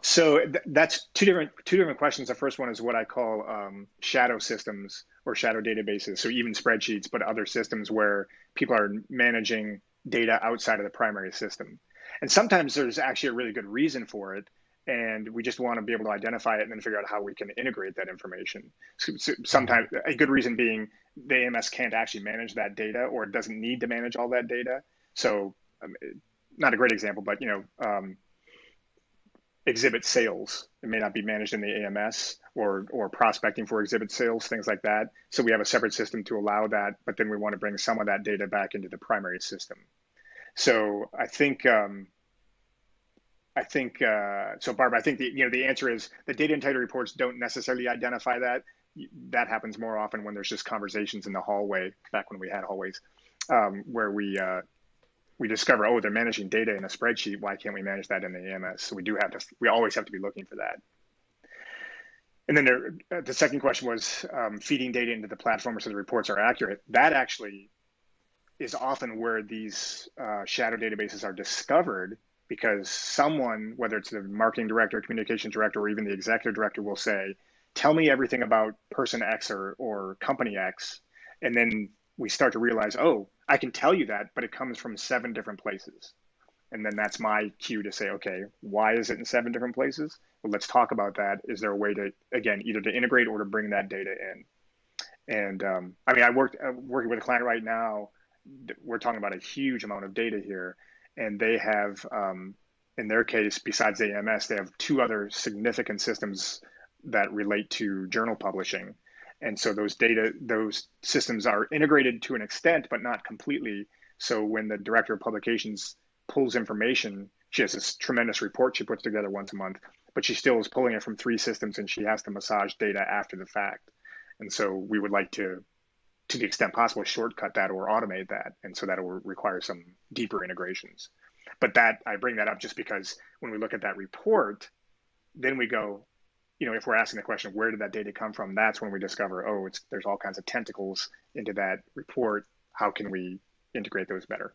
So th- that's two different two different questions. The first one is what I call um, shadow systems or shadow databases. So even spreadsheets, but other systems where people are managing data outside of the primary system and sometimes there's actually a really good reason for it and we just want to be able to identify it and then figure out how we can integrate that information. So, so sometimes a good reason being the AMS can't actually manage that data or it doesn't need to manage all that data. So um, not a great example, but you know, um, exhibit sales. It may not be managed in the AMS or or prospecting for exhibit sales, things like that. So we have a separate system to allow that, but then we want to bring some of that data back into the primary system. So I think um, I think uh, so, Barbara. I think the you know the answer is the data integrity reports don't necessarily identify that. That happens more often when there's just conversations in the hallway. Back when we had hallways, um, where we uh, we discover, oh, they're managing data in a spreadsheet. Why can't we manage that in the AMS? So we do have to. We always have to be looking for that. And then there, uh, the second question was um, feeding data into the platform so the reports are accurate. That actually is often where these uh, shadow databases are discovered because someone, whether it's the marketing director, communications director, or even the executive director, will say, Tell me everything about person X or, or company X. And then we start to realize, oh, I can tell you that, but it comes from seven different places. And then that's my cue to say, okay, why is it in seven different places? Well, let's talk about that. Is there a way to, again, either to integrate or to bring that data in? And um, I mean, I worked working with a client right now we're talking about a huge amount of data here, and they have, um, in their case, besides AMS, they have two other significant systems that relate to journal publishing. And so those data, those systems are integrated to an extent, but not completely. So when the director of publications pulls information, she has this tremendous report she puts together once a month, but she still is pulling it from three systems and she has to massage data after the fact. And so we would like to to the extent possible, shortcut that or automate that. And so that will require some deeper integrations. But that I bring that up just because when we look at that report, then we go, you know, if we're asking the question, where did that data come from? That's when we discover, oh, it's there's all kinds of tentacles into that report. How can we integrate those better?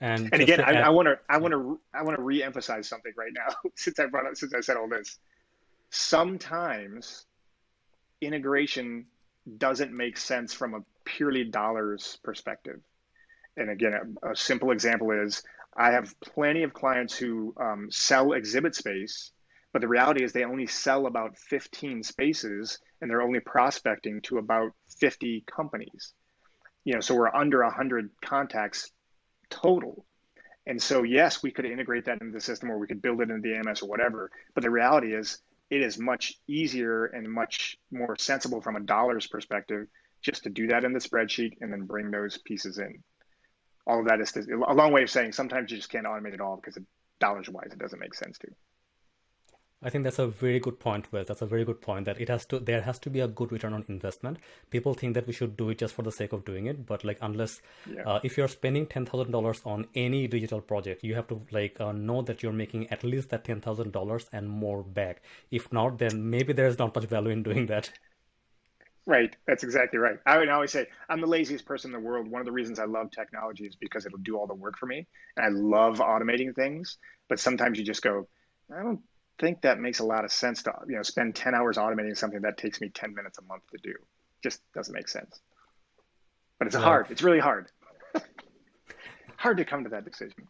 And, and again, I want to I want to I want to re-emphasize something right now since I brought up since I said all this. Sometimes integration doesn't make sense from a purely dollars perspective. And again, a, a simple example is I have plenty of clients who um, sell exhibit space, but the reality is they only sell about 15 spaces and they're only prospecting to about 50 companies. You know, so we're under 100 contacts total. And so, yes, we could integrate that into the system or we could build it into the AMS or whatever. But the reality is, it is much easier and much more sensible from a dollars perspective just to do that in the spreadsheet and then bring those pieces in. All of that is a long way of saying sometimes you just can't automate it all because dollars wise it doesn't make sense to. I think that's a very good point, Wes. That's a very good point that it has to there has to be a good return on investment. People think that we should do it just for the sake of doing it, but like unless yeah. uh, if you're spending ten thousand dollars on any digital project, you have to like uh, know that you're making at least that ten thousand dollars and more back. If not, then maybe there's not much value in doing that. Right. That's exactly right. I would always say I'm the laziest person in the world. One of the reasons I love technology is because it'll do all the work for me. And I love automating things, but sometimes you just go, I don't think that makes a lot of sense to you know spend 10 hours automating something that takes me 10 minutes a month to do. Just doesn't make sense. But it's yeah. hard. It's really hard. Hard to come to that decision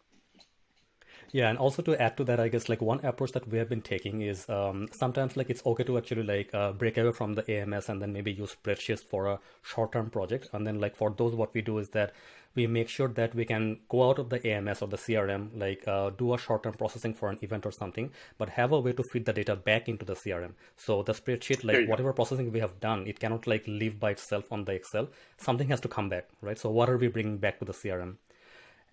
yeah, and also to add to that, I guess like one approach that we have been taking is um, sometimes like it's okay to actually like uh, break away from the AMS and then maybe use spreadsheets for a short-term project. And then like for those, what we do is that we make sure that we can go out of the AMS or the CRM, like uh, do a short-term processing for an event or something, but have a way to feed the data back into the CRM. So the spreadsheet, like whatever go. processing we have done, it cannot like live by itself on the Excel. Something has to come back, right? So what are we bringing back to the CRM?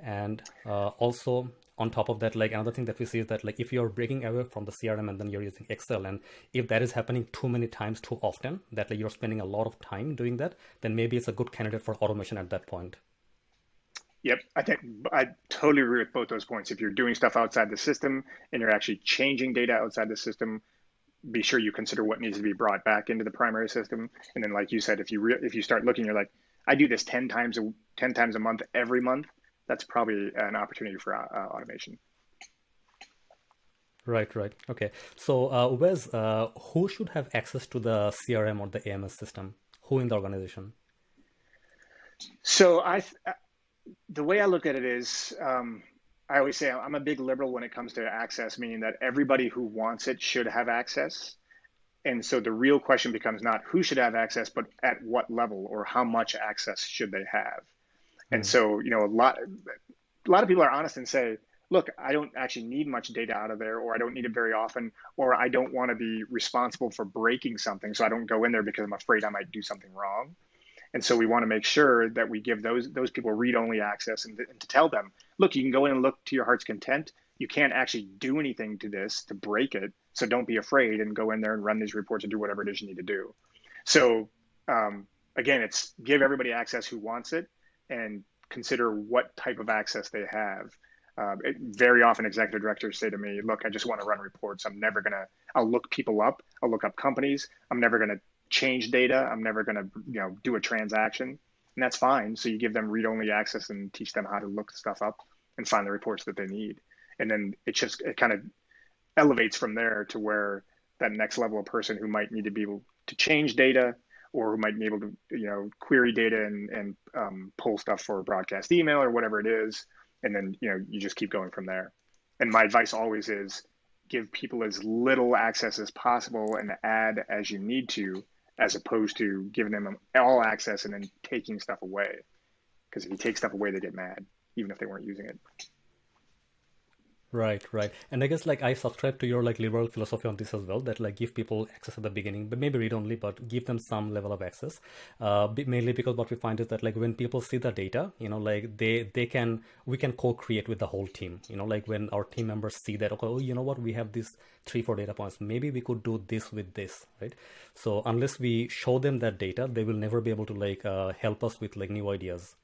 And uh, also on top of that, like another thing that we see is that like if you're breaking away from the CRM and then you're using Excel, and if that is happening too many times too often, that like you're spending a lot of time doing that, then maybe it's a good candidate for automation at that point. Yep, I think I totally agree with both those points. If you're doing stuff outside the system and you're actually changing data outside the system, be sure you consider what needs to be brought back into the primary system. And then, like you said, if you re- if you start looking, you're like, I do this ten times a ten times a month every month that's probably an opportunity for uh, automation. Right, right. Okay. So, uh, Wes, uh, who should have access to the CRM or the AMS system? Who in the organization? So, I, uh, the way I look at it is, um, I always say I'm a big liberal when it comes to access, meaning that everybody who wants it should have access. And so the real question becomes not who should have access, but at what level or how much access should they have. And mm-hmm. so, you know, a lot, a lot of people are honest and say, look, I don't actually need much data out of there, or I don't need it very often, or I don't want to be responsible for breaking something. So I don't go in there because I'm afraid I might do something wrong. And so we want to make sure that we give those those people read only access and, and to tell them, look, you can go in and look to your heart's content. You can't actually do anything to this to break it. So don't be afraid and go in there and run these reports and do whatever it is you need to do. So um, again, it's give everybody access who wants it and consider what type of access they have. Uh, it, very often, executive directors say to me, "Look, I just want to run reports. I'm never gonna. I'll look people up. I'll look up companies. I'm never gonna change data. I'm never gonna, you know, do a transaction." And that's fine. So you give them read-only access and teach them how to look stuff up and find the reports that they need. And then it just it kind of elevates from there to where that next level of person who might need to be able to change data or who might be able to you know query data and, and um, pull stuff for broadcast email or whatever it is. And then you know you just keep going from there. And my advice always is give people as little access as possible and add as you need to as opposed to giving them all access and then taking stuff away. Because if you take stuff away they get mad even if they weren't using it Right, right. And I guess like I subscribe to your like liberal philosophy on this as well, that like give people access at the beginning, but maybe read only, but give them some level of access. Uh, mainly because what we find is that like when people see the data, you know, like they they can we can co-create with the whole team. You know, like when our team members see that okay, oh, you know what, we have these three four data points, maybe we could do this with this, right? So unless we show them that data, they will never be able to like uh, help us with like new ideas.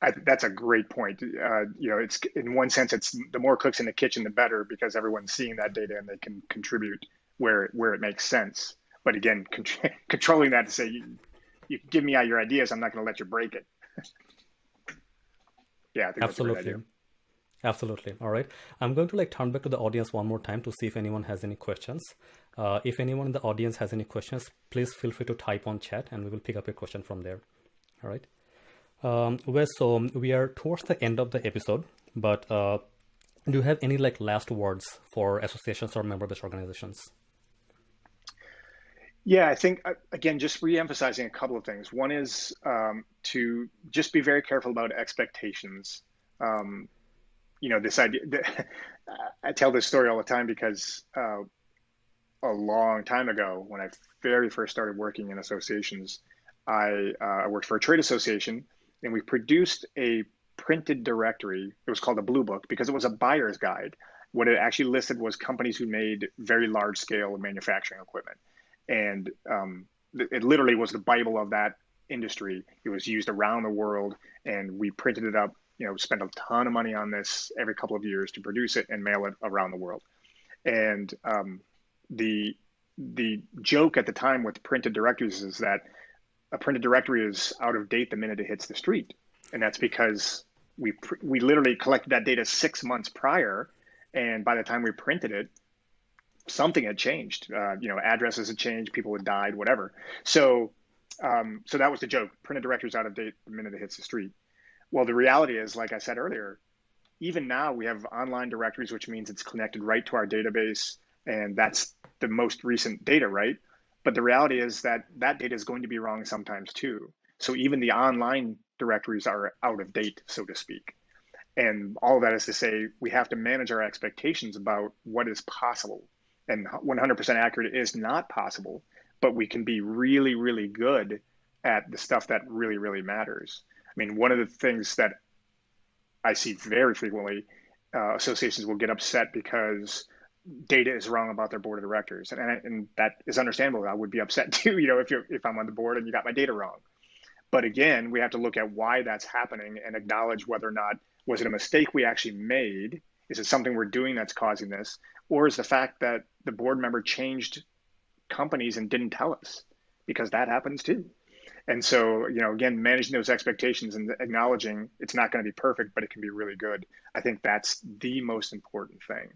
I, that's a great point. Uh, you know, it's in one sense, it's the more cooks in the kitchen, the better, because everyone's seeing that data and they can contribute where where it makes sense. But again, con- controlling that to say you, you give me out your ideas, I'm not going to let you break it. yeah, absolutely. Absolutely. All right. I'm going to like turn back to the audience one more time to see if anyone has any questions. Uh, if anyone in the audience has any questions, please feel free to type on chat and we will pick up your question from there. All right. Um, Wes, so we are towards the end of the episode, but uh, do you have any like last words for associations or member-based organizations? Yeah, I think uh, again, just re-emphasizing a couple of things. One is um, to just be very careful about expectations. Um, you know, this idea. I tell this story all the time because uh, a long time ago, when I very first started working in associations, I, uh, I worked for a trade association and we produced a printed directory. It was called a blue book because it was a buyer's guide. What it actually listed was companies who made very large scale manufacturing equipment. And um, it literally was the Bible of that industry. It was used around the world, and we printed it up. You know, spent a ton of money on this every couple of years to produce it and mail it around the world. And um, the the joke at the time with printed directories is that a printed directory is out of date the minute it hits the street, and that's because we we literally collected that data six months prior, and by the time we printed it, something had changed. Uh, you know, addresses had changed, people had died, whatever. So, um, so that was the joke. Printed directory is out of date the minute it hits the street. Well, the reality is, like I said earlier, even now we have online directories, which means it's connected right to our database, and that's the most recent data, right? But the reality is that that data is going to be wrong sometimes too. So even the online directories are out of date, so to speak. And all that is to say, we have to manage our expectations about what is possible. And 100% accurate is not possible, but we can be really, really good at the stuff that really, really matters. I mean, one of the things that I see very frequently, uh, associations will get upset because data is wrong about their board of directors, and and that is understandable. I would be upset too, you know, if you if I'm on the board and you got my data wrong. But again, we have to look at why that's happening and acknowledge whether or not was it a mistake we actually made? Is it something we're doing that's causing this, or is the fact that the board member changed companies and didn't tell us? Because that happens too. And so, you know, again, managing those expectations and acknowledging it's not going to be perfect, but it can be really good. I think that's the most important thing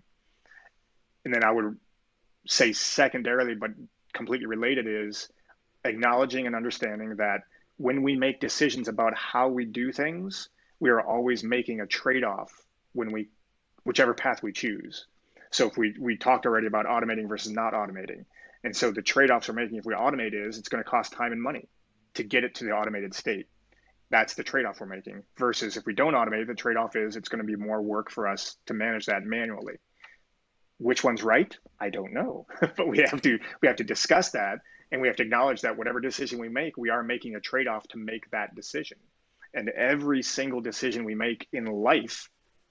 and then I would say secondarily, but completely related, is acknowledging and understanding that when we make decisions about how we do things, we are always making a trade-off when we, whichever path we choose. So if we we talked already about automating versus not automating, and so the trade-offs we're making if we automate is it's going to cost time and money to get it to the automated state. That's the trade-off we're making. Versus if we don't automate, the trade-off is it's going to be more work for us to manage that manually which one's right i don't know. But we have to we have to discuss that and we have to acknowledge that whatever decision we make we are making a trade-off to make that decision. And every single decision we make in life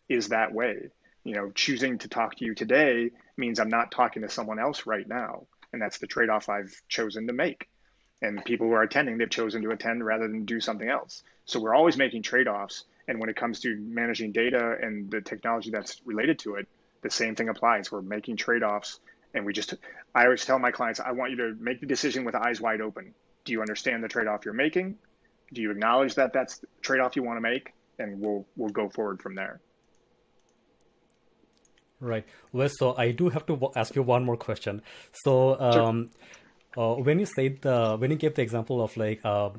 is that way. You know choosing to talk to you today means i'm not talking to someone else right now and that's the trade-off i've chosen to make. And people who are attending they've chosen to attend rather than do something else. So we're always making trade-offs and when it comes to managing data and the technology that's related to it the same thing applies. We're making trade offs. And we just, I always tell my clients, I want you to make the decision with eyes wide open. Do you understand the trade off you're making? Do you acknowledge that that's the trade off you want to make? And we'll, we'll go forward from there. Right. Well, so I do have to ask you one more question. So, um, sure. uh, when you said the when you gave the example of like uh,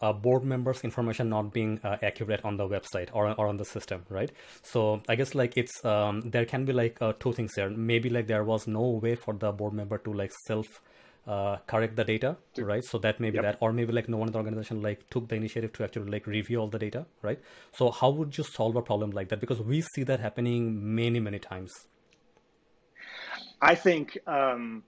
uh, board members information not being uh, accurate on the website or, or on the system right so i guess like it's um, there can be like uh, two things there maybe like there was no way for the board member to like self uh, correct the data, right? So that maybe Yep. that, or maybe like no one in the organization like took the initiative to actually like review all the data, right? So how would you solve a problem like that? Because we see that happening many, many times. I think um,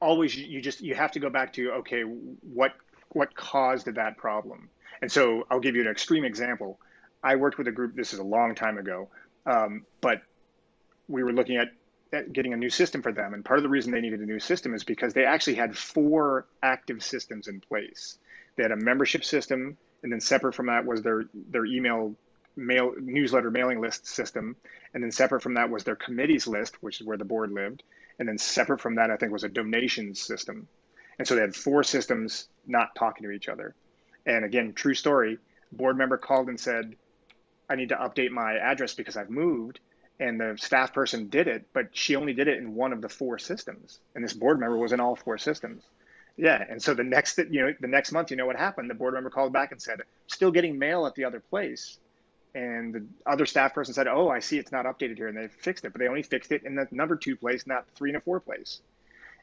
always you you just you have to go back to okay, what what caused that problem? And so I'll give you an extreme example. I worked with a group. This is a long time ago, um, but we were looking at, at getting a new system for them. And part of the reason they needed a new system is because they actually had four active systems in place. They had a membership system, and then separate from that was their their email mail newsletter mailing list system, and then separate from that was their committees list, which is where the board lived, and then separate from that I think was a donations system. And so they had four systems not talking to each other. And again, true story, board member called and said, I need to update my address because I've moved. And the staff person did it, but she only did it in one of the four systems. And this board member was in all four systems. Yeah. And so the next, you know, the next month, you know what happened? The board member called back and said, still getting mail at the other place. And the other staff person said, oh, I see it's not updated here. And they fixed it, but they only fixed it in the number two place, not three and a four place.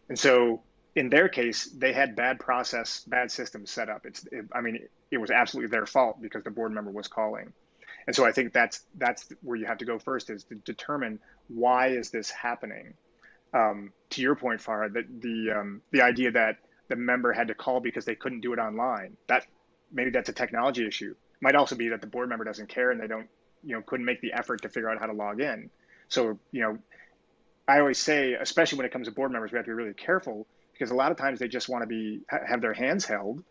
And so in their case, they had bad process, bad systems set up. It's, it, I mean, it, it was absolutely their fault because the board member was calling. And so I think that's that's where you have to go first is to determine why is this happening. Um, to your point, Farhad, that the um, the idea that the member had to call because they couldn't do it online. That maybe that's a technology issue. Might also be that the board member doesn't care and they don't, you know, couldn't make the effort to figure out how to log in. So, you know, I always say, especially when it comes to board members, we have to be really careful because a lot of times they just want to be have their hands held.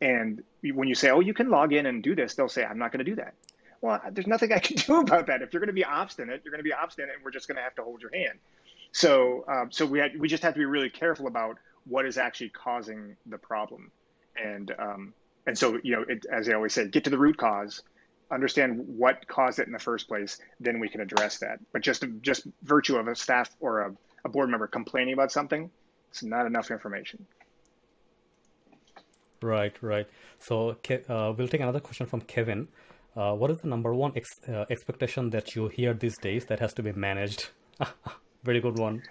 And when you say, "Oh, you can log in and do this," they'll say, "I'm not going to do that." Well, there's nothing I can do about that. If you're going to be obstinate, you're going to be obstinate, and we're just going to have to hold your hand. So, um, so we had, we just have to be really careful about what is actually causing the problem, and um, and so you know, it, as I always say, get to the root cause, understand what caused it in the first place, then we can address that. But just just virtue of a staff or a, a board member complaining about something, it's not enough information. Right, right. So uh, we'll take another question from Kevin. Uh, what is the number one ex uh, expectation that you hear these days that has to be managed? Very good one.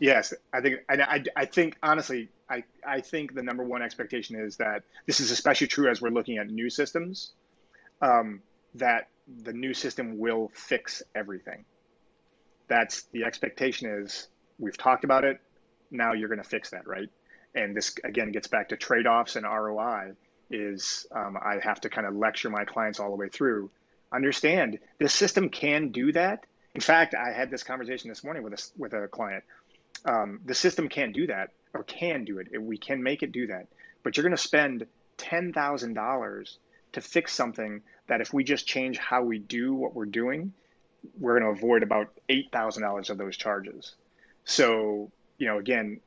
Yes, I think I, I think honestly, I, I think the number one expectation is that this is especially true as we're looking at new systems, um, that the new system will fix everything. That's the expectation is we've talked about it. Now you're going to fix that, right? And this again gets back to trade-offs and ROI is um, I have to kind of lecture my clients all the way through. Understand this system can do that. In fact, I had this conversation this morning with a, with a client. Um, the system can't do that or can do it. We can make it do that. But you're going to spend $10,000 to fix something that if we just change how we do what we're doing, we're going to avoid about $8,000 of those charges. So, you know, again,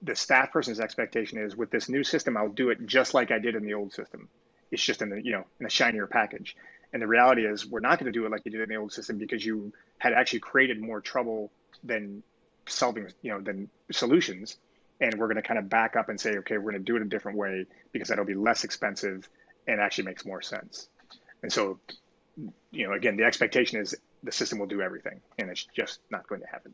the staff person's expectation is with this new system, I'll do it just like I did in the old system. It's just in the, you know, in a shinier package. And the reality is we're not going to do it like you did in the old system because you had actually created more trouble than solving, you know, than solutions. And we're going to kind of back up and say, okay, we're going to do it a different way because that'll be less expensive and actually makes more sense. And so, you know, again, the expectation is the system will do everything and it's just not going to happen.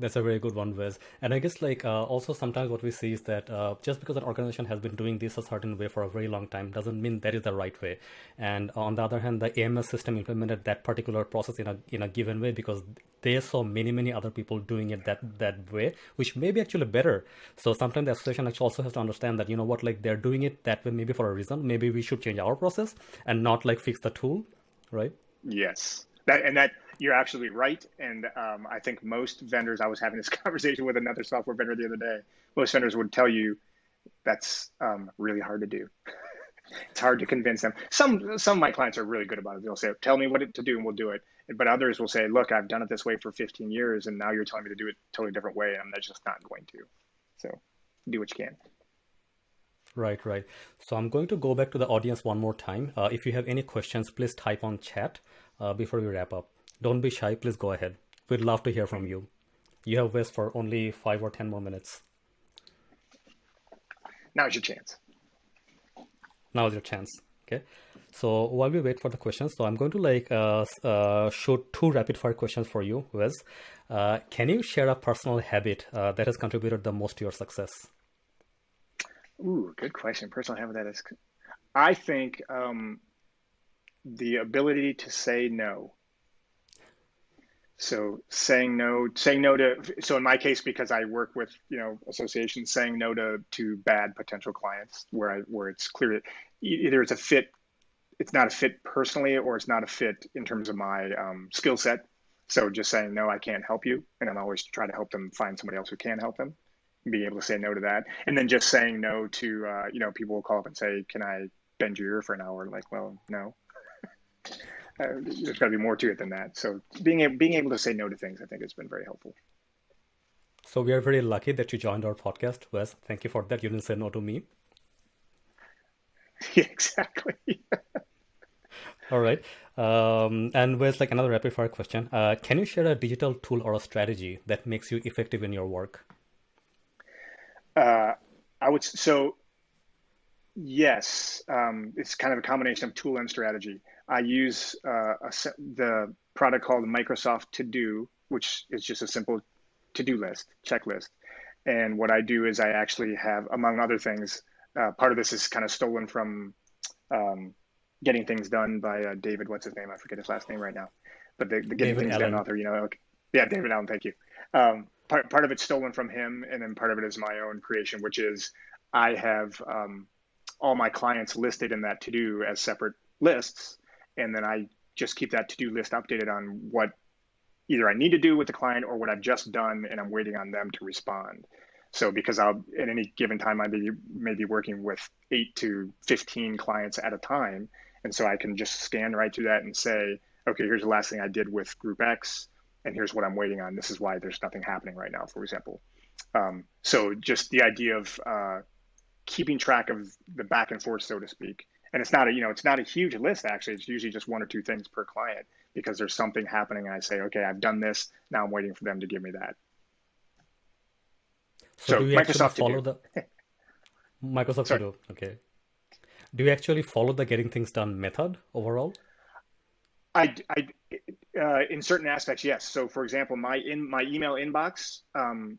That's a very good one, Wes. And I guess like uh, also sometimes what we see is that uh, just because an organization has been doing this a certain way for a very long time doesn't mean that is the right way. And on the other hand, the AMS system implemented that particular process in a in a given way because they saw many many other people doing it that that way, which may be actually better. So sometimes the association actually also has to understand that you know what like they're doing it that way maybe for a reason. Maybe we should change our process and not like fix the tool, right? Yes, that and that you're absolutely right. And um, I think most vendors, I was having this conversation with another software vendor the other day. Most vendors would tell you that's um, really hard to do. it's hard to convince them. Some some of my clients are really good about it. They'll say, "Tell me what to do, and we'll do it." But others will say, "Look, I've done it this way for 15 years, and now you're telling me to do it a totally different way, and I'm just not going to." So, do what you can. Right, right. So I'm going to go back to the audience one more time. Uh, if you have any questions, please type on chat uh, before we wrap up. Don't be shy. Please go ahead. We'd love to hear from you. You have Wes for only five or 10 more minutes. Now's your chance. Now's your chance. Okay. So while we wait for the questions, so I'm going to like uh, uh, shoot two rapid fire questions for you, Wes. Uh, can you share a personal habit uh, that has contributed the most to your success? Ooh, good question. Personal habit that is, I think um, the ability to say no. So saying no, saying no to, so in my case, because I work with, you know, associations, saying no to, to bad potential clients where I, where it's clear either it's a fit, it's not a fit personally, or it's not a fit in terms of my um, skill set. So just saying, no, I can't help you. And I'm always trying to help them find somebody else who can help them being able to say no to that. And then just saying no to, uh, you know, people will call up and say, can I bend your ear for an hour? Like, well, no. Uh, there's got to be more to it than that. So being able, being able to say no to things, I think, has been very helpful. So we are very lucky that you joined our podcast, Wes. Thank you for that. You didn't say no to me. Yeah, exactly. All right. Um, and Wes, like another rapid fire question, uh, can you share a digital tool or a strategy that makes you effective in your work? Uh, I would so yes, um, it's kind of a combination of tool and strategy. I use uh, a, the product called Microsoft To Do, which is just a simple to-do list, checklist. And what I do is I actually have, among other things, uh, part of this is kind of stolen from um, Getting Things Done by uh, David. What's his name? I forget his last name right now. But the, the Getting David Things Allen. Done author, you know, okay. yeah, David Allen. Thank you. Um, part part of it's stolen from him, and then part of it is my own creation, which is I have um, all my clients listed in that to do as separate lists and then I just keep that to-do list updated on what either I need to do with the client or what I've just done, and I'm waiting on them to respond. So because I'll at any given time I may, be working with eight to 15 clients at a time, and so I can just scan right through that and say, okay, here's the last thing I did with Group X, and here's what I'm waiting on. This is why there's nothing happening right now, for example. Um, so just the idea of uh, keeping track of the back and forth, so to speak, and it's not a you know it's not a huge list actually. It's usually just one or two things per client because there's something happening and i say okay i've done this. Now i'm waiting for them to give me that. So, so do you microsoft follow the microsoft Sorry. to do okay. Do you actually follow the getting things done method overall? I, I uh, in certain aspects yes. So for example my in my email inbox um,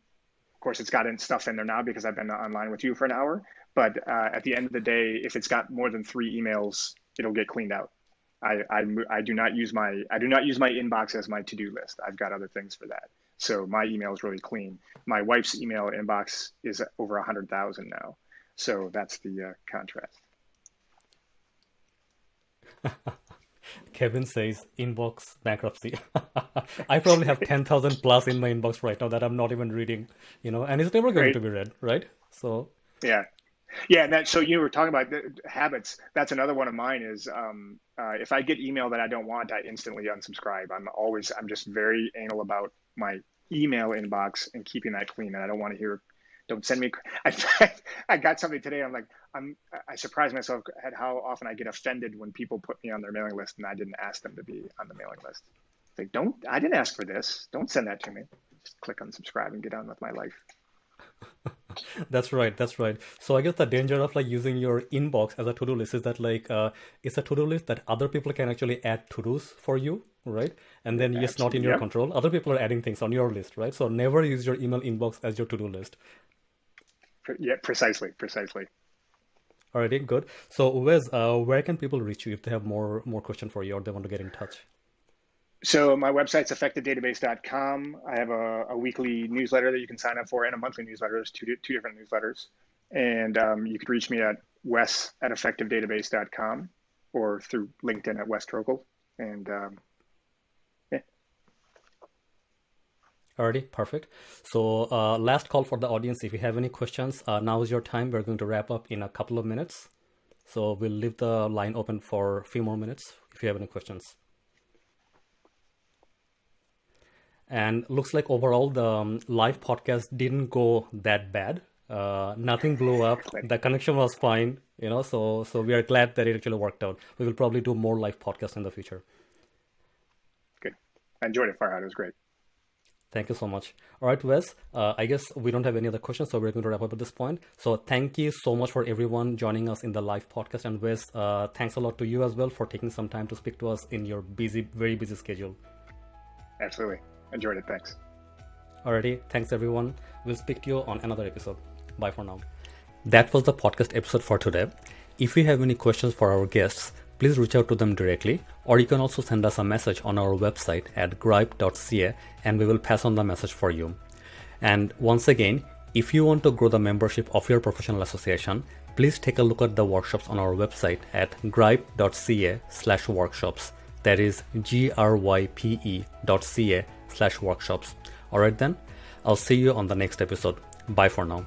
of course it's got stuff in there now because i've been online with you for an hour but uh, at the end of the day, if it's got more than three emails, it'll get cleaned out. I, I, I do not use my I do not use my inbox as my to do list. I've got other things for that. So my email is really clean. My wife's email inbox is over a hundred thousand now. So that's the uh, contrast. Kevin says inbox bankruptcy. I probably have ten thousand plus in my inbox right now that I'm not even reading. You know, and it's never going to be read, right? So yeah, yeah, and that so you were talking about habits. That's another one of mine. Is um, uh, if I get email that I don't want, I instantly unsubscribe. I'm always I'm just very anal about my email inbox and keeping that clean. And I don't want to hear. Don't send me. I, I got something today. I'm like I'm. I surprise myself at how often I get offended when people put me on their mailing list and I didn't ask them to be on the mailing list. It's like don't. I didn't ask for this. Don't send that to me. Just click unsubscribe and get on with my life. that's right that's right. So i guess the danger of like using your inbox as a to-do list is that like uh, it's a to-do list that other people can actually add to-dos for you right? And then it's not in your yep. control. Other people are adding things on your list right? So never use your email inbox as your to-do list. Yeah precisely precisely. Alrighty good. So wes uh, where can people reach you if they have more more question for you or they want to get in touch so my website's effectivedatabase.com. I have a, a, weekly newsletter that you can sign up for and a monthly newsletter. There's two, two different newsletters. And um, you could reach me at wes at effectivedatabase.com or through LinkedIn at Wes Trochlil. And um, yeah. Alrighty, perfect. So uh, last call for the audience. If you have any questions, uh, now is your time. We're going to wrap up in a couple of minutes. So we'll leave the line open for a few more minutes if you have any questions. And looks like overall the um, live podcast didn't go that bad uh, nothing blew up the connection was fine you know so so we are glad that it actually worked out we will probably do more live podcasts in the future good i enjoyed it Farhad it was great Thank you so much. All right, Wes, uh, I guess we don't have any other questions, so we're going to wrap up at this point. So thank you so much for everyone joining us in the live podcast. And Wes, uh, thanks a lot to you as well for taking some time to speak to us in your busy, very busy schedule. Absolutely. Enjoyed it. Thanks. Alrighty. Thanks, everyone. We'll speak to you on another episode. Bye for now. That was the podcast episode for today. If you have any questions for our guests, please reach out to them directly, or you can also send us a message on our website at grype.ca and we will pass on the message for you. And once again, if you want to grow the membership of your professional association, please take a look at the workshops on our website at grype.ca slash workshops. That is G-R-Y-P-E dot C-A slash workshops. Alright then, I'll see you on the next episode. Bye for now.